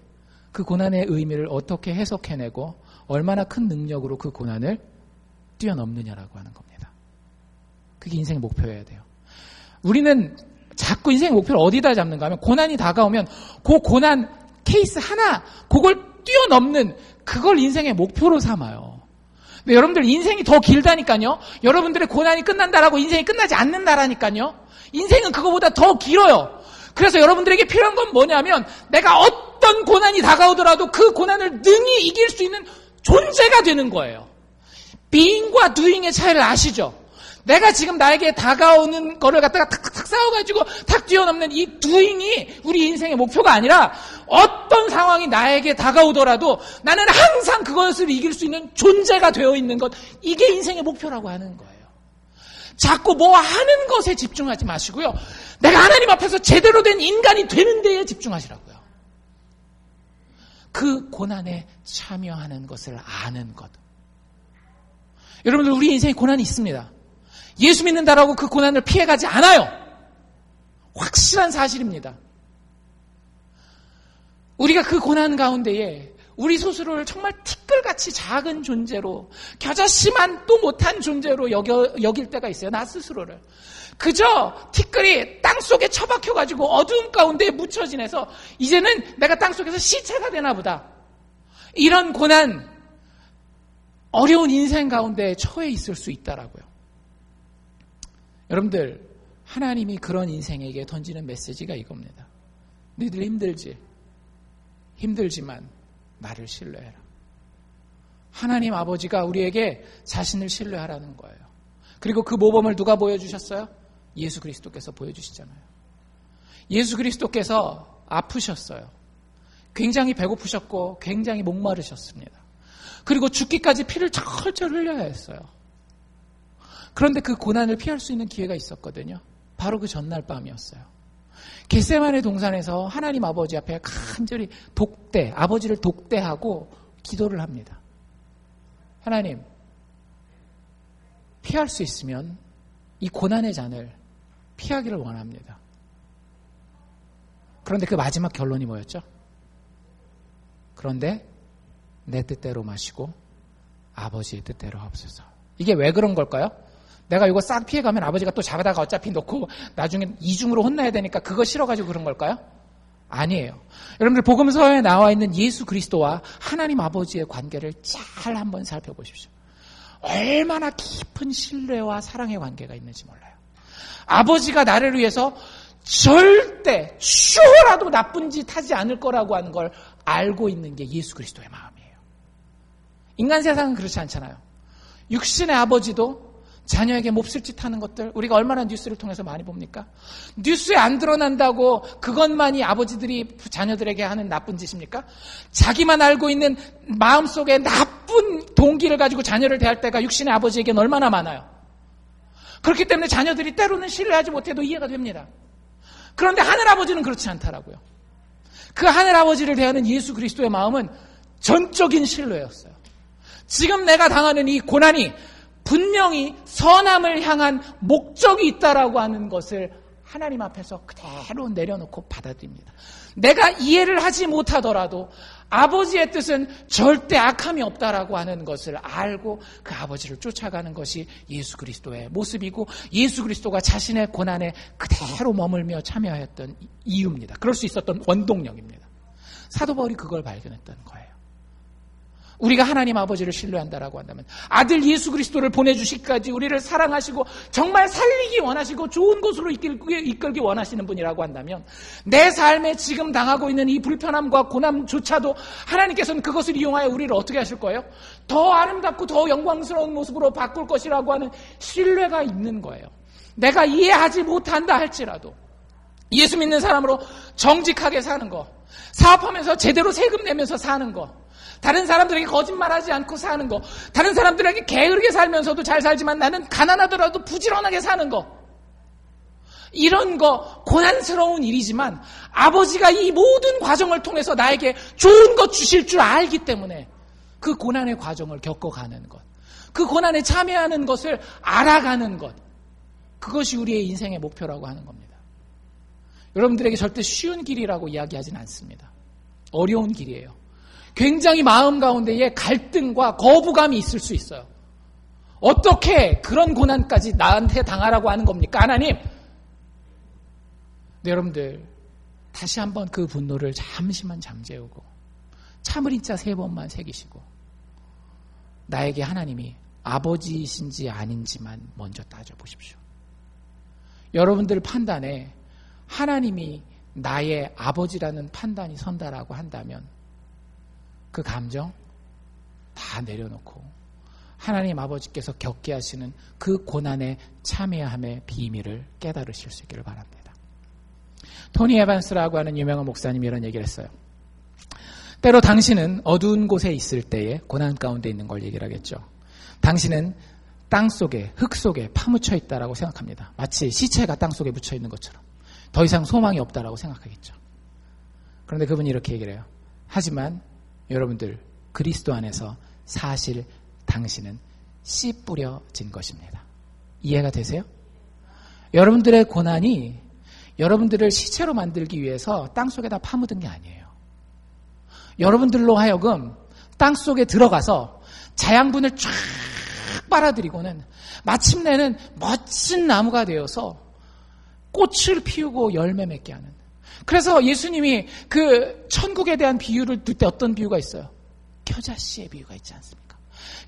그 고난의 의미를 어떻게 해석해내고 얼마나 큰 능력으로 그 고난을 뛰어넘느냐라고 하는 겁니다. 그게 인생의 목표여야 돼요. 우리는 자꾸 인생의 목표를 어디다 잡는가 하면 고난이 다가오면 그 고난 케이스 하나 그걸 뛰어넘는 그걸 인생의 목표로 삼아요. 근데 여러분들 인생이 더 길다니까요. 여러분들의 고난이 끝난다라고 인생이 끝나지 않는다라니까요. 인생은 그거보다 더 길어요. 그래서 여러분들에게 필요한 건 뭐냐면 내가 어떤 고난이 다가오더라도 그 고난을 능히 이길 수 있는 존재가 되는 거예요. being과 doing의 차이를 아시죠? 내가 지금 나에게 다가오는 거를 갖다가 탁탁탁 싸워가지고 탁 뛰어넘는 이 doing이 우리 인생의 목표가 아니라 어떤 상황이 나에게 다가오더라도 나는 항상 그것을 이길 수 있는 존재가 되어 있는 것 이게 인생의 목표라고 하는 거예요. 자꾸 뭐 하는 것에 집중하지 마시고요. 내가 하나님 앞에서 제대로 된 인간이 되는 데에 집중하시라고요. 그 고난에 참여하는 것을 아는 것. 여러분들 우리 인생에 고난이 있습니다. 예수 믿는다라고 그 고난을 피해가지 않아요. 확실한 사실입니다. 우리가 그 고난 가운데에 우리 스스로를 정말 티끌같이 작은 존재로 겨자씨만 또 못한 존재로 여겨, 여길 때가 있어요. 나 스스로를. 그저 티끌이 땅 속에 처박혀가지고 어두움 가운데 묻혀 지내서 이제는 내가 땅 속에서 시체가 되나 보다. 이런 고난, 어려운 인생 가운데 처해 있을 수 있다라고요. 여러분들, 하나님이 그런 인생에게 던지는 메시지가 이겁니다. 너희들 힘들지? 힘들지만 나를 신뢰해라. 하나님 아버지가 우리에게 자신을 신뢰하라는 거예요. 그리고 그 모범을 누가 보여주셨어요? 예수 그리스도께서 보여주시잖아요. 예수 그리스도께서 아프셨어요. 굉장히 배고프셨고 굉장히 목마르셨습니다. 그리고 죽기까지 피를 철철 흘려야 했어요. 그런데 그 고난을 피할 수 있는 기회가 있었거든요. 바로 그 전날 밤이었어요. 겟세만의 동산에서 하나님 아버지 앞에 간절히 독대, 아버지를 독대하고 기도를 합니다. 하나님, 피할 수 있으면 이 고난의 잔을 피하기를 원합니다. 그런데 그 마지막 결론이 뭐였죠? 그런데 내 뜻대로 마시고 아버지의 뜻대로 하옵소서. 이게 왜 그런 걸까요? 내가 이거 싹 피해가면 아버지가 또 잡아다가 어차피 놓고 나중에 이중으로 혼나야 되니까 그거 싫어가지고 그런 걸까요? 아니에요. 여러분들 복음서에 나와 있는 예수 그리스도와 하나님 아버지의 관계를 잘 한번 살펴보십시오. 얼마나 깊은 신뢰와 사랑의 관계가 있는지 몰라요. 아버지가 나를 위해서 절대 추호라도 나쁜 짓 하지 않을 거라고 하는 걸 알고 있는 게 예수 그리스도의 마음이에요. 인간 세상은 그렇지 않잖아요. 육신의 아버지도 자녀에게 몹쓸 짓 하는 것들 우리가 얼마나 뉴스를 통해서 많이 봅니까? 뉴스에 안 드러난다고 그것만이 아버지들이 자녀들에게 하는 나쁜 짓입니까? 자기만 알고 있는 마음속에 나쁜 동기를 가지고 자녀를 대할 때가 육신의 아버지에게는 얼마나 많아요. 그렇기 때문에 자녀들이 때로는 신뢰하지 못해도 이해가 됩니다. 그런데 하늘 아버지는 그렇지 않다라고요. 그 하늘 아버지를 대하는 예수 그리스도의 마음은 전적인 신뢰였어요. 지금 내가 당하는 이 고난이 분명히 선함을 향한 목적이 있다라고 하는 것을 하나님 앞에서 그대로 내려놓고 받아들입니다. 내가 이해를 하지 못하더라도 아버지의 뜻은 절대 악함이 없다라고 하는 것을 알고 그 아버지를 쫓아가는 것이 예수 그리스도의 모습이고 예수 그리스도가 자신의 고난에 그대로 머물며 참여했던 이유입니다. 그럴 수 있었던 원동력입니다. 사도 바울이 그걸 발견했던 거예요. 우리가 하나님 아버지를 신뢰한다라고 한다면 아들 예수 그리스도를 보내주시기까지 우리를 사랑하시고 정말 살리기 원하시고 좋은 곳으로 이끌기, 원하시는 분이라고 한다면 내 삶에 지금 당하고 있는 이 불편함과 고난조차도 하나님께서는 그것을 이용하여 우리를 어떻게 하실 거예요? 더 아름답고 더 영광스러운 모습으로 바꿀 것이라고 하는 신뢰가 있는 거예요. 내가 이해하지 못한다 할지라도 예수 믿는 사람으로 정직하게 사는 거 사업하면서 제대로 세금 내면서 사는 거 다른 사람들에게 거짓말하지 않고 사는 거. 다른 사람들에게 게으르게 살면서도 잘 살지만 나는 가난하더라도 부지런하게 사는 거. 이런 거 고난스러운 일이지만 아버지가 이 모든 과정을 통해서 나에게 좋은 것 주실 줄 알기 때문에 그 고난의 과정을 겪어가는 것. 그 고난에 참여하는 것을 알아가는 것. 그것이 우리의 인생의 목표라고 하는 겁니다. 여러분들에게 절대 쉬운 길이라고 이야기하진 않습니다. 어려운 길이에요. 굉장히 마음 가운데에 갈등과 거부감이 있을 수 있어요. 어떻게 그런 고난까지 나한테 당하라고 하는 겁니까? 하나님. 네, 여러분들, 다시 한번 그 분노를 잠시만 잠재우고, 참을 인 자 세 번만 새기시고, 나에게 하나님이 아버지이신지 아닌지만 먼저 따져보십시오. 여러분들 판단에 하나님이 나의 아버지라는 판단이 선다라고 한다면 그 감정 다 내려놓고 하나님 아버지께서 겪게 하시는 그 고난의 참여함의 비밀을 깨달으실 수 있기를 바랍니다. 토니 에반스라고 하는 유명한 목사님이 이런 얘기를 했어요. 때로 당신은 어두운 곳에 있을 때에 고난 가운데 있는 걸 얘기를 하겠죠. 당신은 땅 속에, 흙 속에 파묻혀 있다라고 생각합니다. 마치 시체가 땅 속에 묻혀 있는 것처럼. 더 이상 소망이 없다라고 생각하겠죠. 그런데 그분이 이렇게 얘기를 해요. 하지만 여러분들 그리스도 안에서 사실 당신은 씨 뿌려진 것입니다. 이해가 되세요? 여러분들의 고난이 여러분들을 시체로 만들기 위해서 땅 속에다 파묻은 게 아니에요. 여러분들로 하여금 땅 속에 들어가서 자양분을 쫙 빨아들이고는 마침내는 멋진 나무가 되어서 꽃을 피우고 열매 맺게 하는. 그래서 예수님이 그 천국에 대한 비유를 둘때 어떤 비유가 있어요? 겨자씨의 비유가 있지 않습니까?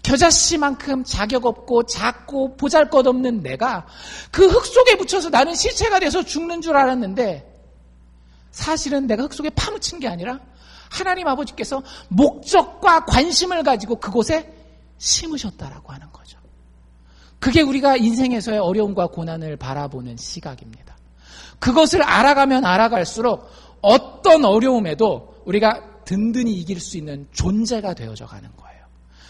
겨자씨만큼 자격 없고 작고 보잘 것 없는 내가 그 흙 속에 묻혀서 나는 시체가 돼서 죽는 줄 알았는데 사실은 내가 흙 속에 파묻힌 게 아니라 하나님 아버지께서 목적과 관심을 가지고 그곳에 심으셨다라고 하는 거죠. 그게 우리가 인생에서의 어려움과 고난을 바라보는 시각입니다. 그것을 알아가면 알아갈수록 어떤 어려움에도 우리가 든든히 이길 수 있는 존재가 되어져 가는 거예요.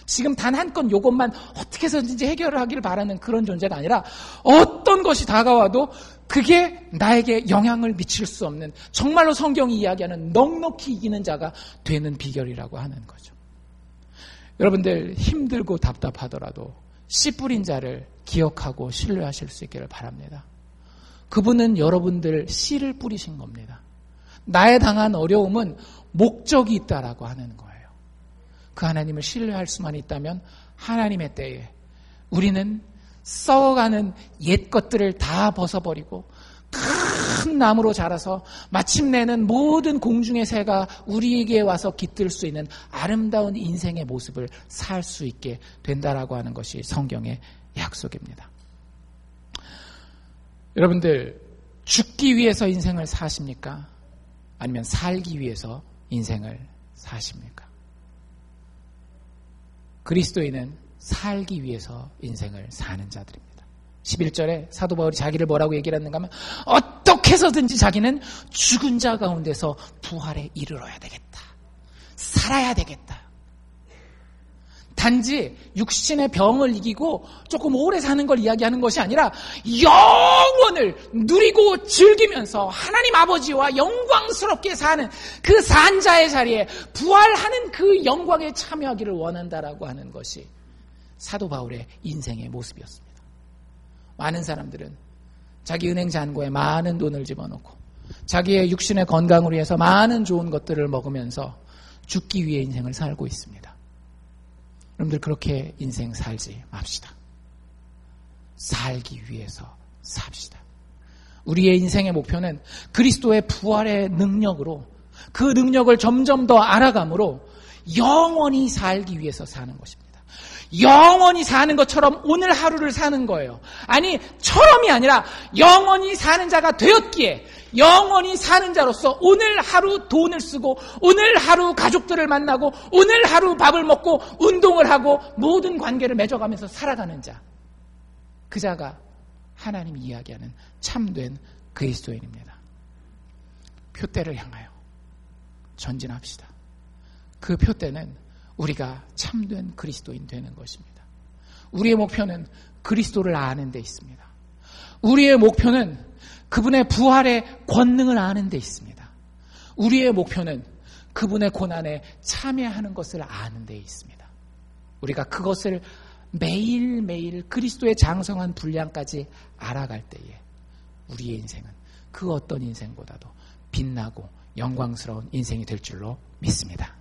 지금 단 한 건 요것만 어떻게 해서든지 해결을 하기를 바라는 그런 존재가 아니라 어떤 것이 다가와도 그게 나에게 영향을 미칠 수 없는 정말로 성경이 이야기하는 넉넉히 이기는 자가 되는 비결이라고 하는 거죠. 여러분들 힘들고 답답하더라도 씨 뿌린 자를 기억하고 신뢰하실 수 있기를 바랍니다. 그분은 여러분들 씨를 뿌리신 겁니다. 나에 당한 어려움은 목적이 있다라고 하는 거예요. 그 하나님을 신뢰할 수만 있다면 하나님의 때에 우리는 썩어가는 옛 것들을 다 벗어버리고 큰 나무로 자라서 마침내는 모든 공중의 새가 우리에게 와서 깃들 수 있는 아름다운 인생의 모습을 살 수 있게 된다라고 하는 것이 성경의 약속입니다. 여러분들 죽기 위해서 인생을 사십니까? 아니면 살기 위해서 인생을 사십니까? 그리스도인은 살기 위해서 인생을 사는 자들입니다. 11절에 사도 바울이 자기를 뭐라고 얘기를 했는가 하면 어떻게 해서든지 자기는 죽은 자 가운데서 부활에 이르러야 되겠다. 살아야 되겠다. 단지 육신의 병을 이기고 조금 오래 사는 걸 이야기하는 것이 아니라 영원을 누리고 즐기면서 하나님 아버지와 영광스럽게 사는 그 산자의 자리에 부활하는 그 영광에 참여하기를 원한다라고 하는 것이 사도 바울의 인생의 모습이었습니다. 많은 사람들은 자기 은행 잔고에 많은 돈을 집어넣고 자기의 육신의 건강을 위해서 많은 좋은 것들을 먹으면서 죽기 위해 인생을 살고 있습니다. 여러분들 그렇게 인생 살지 맙시다. 살기 위해서 삽시다. 우리의 인생의 목표는 그리스도의 부활의 능력으로 그 능력을 점점 더 알아감으로 영원히 살기 위해서 사는 것입니다. 영원히 사는 것처럼 오늘 하루를 사는 거예요. 아니, 처럼이 아니라 영원히 사는 자가 되었기에 영원히 사는 자로서 오늘 하루 돈을 쓰고 오늘 하루 가족들을 만나고 오늘 하루 밥을 먹고 운동을 하고 모든 관계를 맺어가면서 살아가는 자. 그 자가 하나님이 이야기하는 참된 그리스도인입니다. 표대를 향하여 전진합시다. 그 표대는 우리가 참된 그리스도인 되는 것입니다. 우리의 목표는 그리스도를 아는 데 있습니다. 우리의 목표는 그분의 부활의 권능을 아는 데 있습니다. 우리의 목표는 그분의 고난에 참여하는 것을 아는 데 있습니다. 우리가 그것을 매일매일 그리스도의 장성한 분량까지 알아갈 때에 우리의 인생은 그 어떤 인생보다도 빛나고 영광스러운 인생이 될 줄로 믿습니다.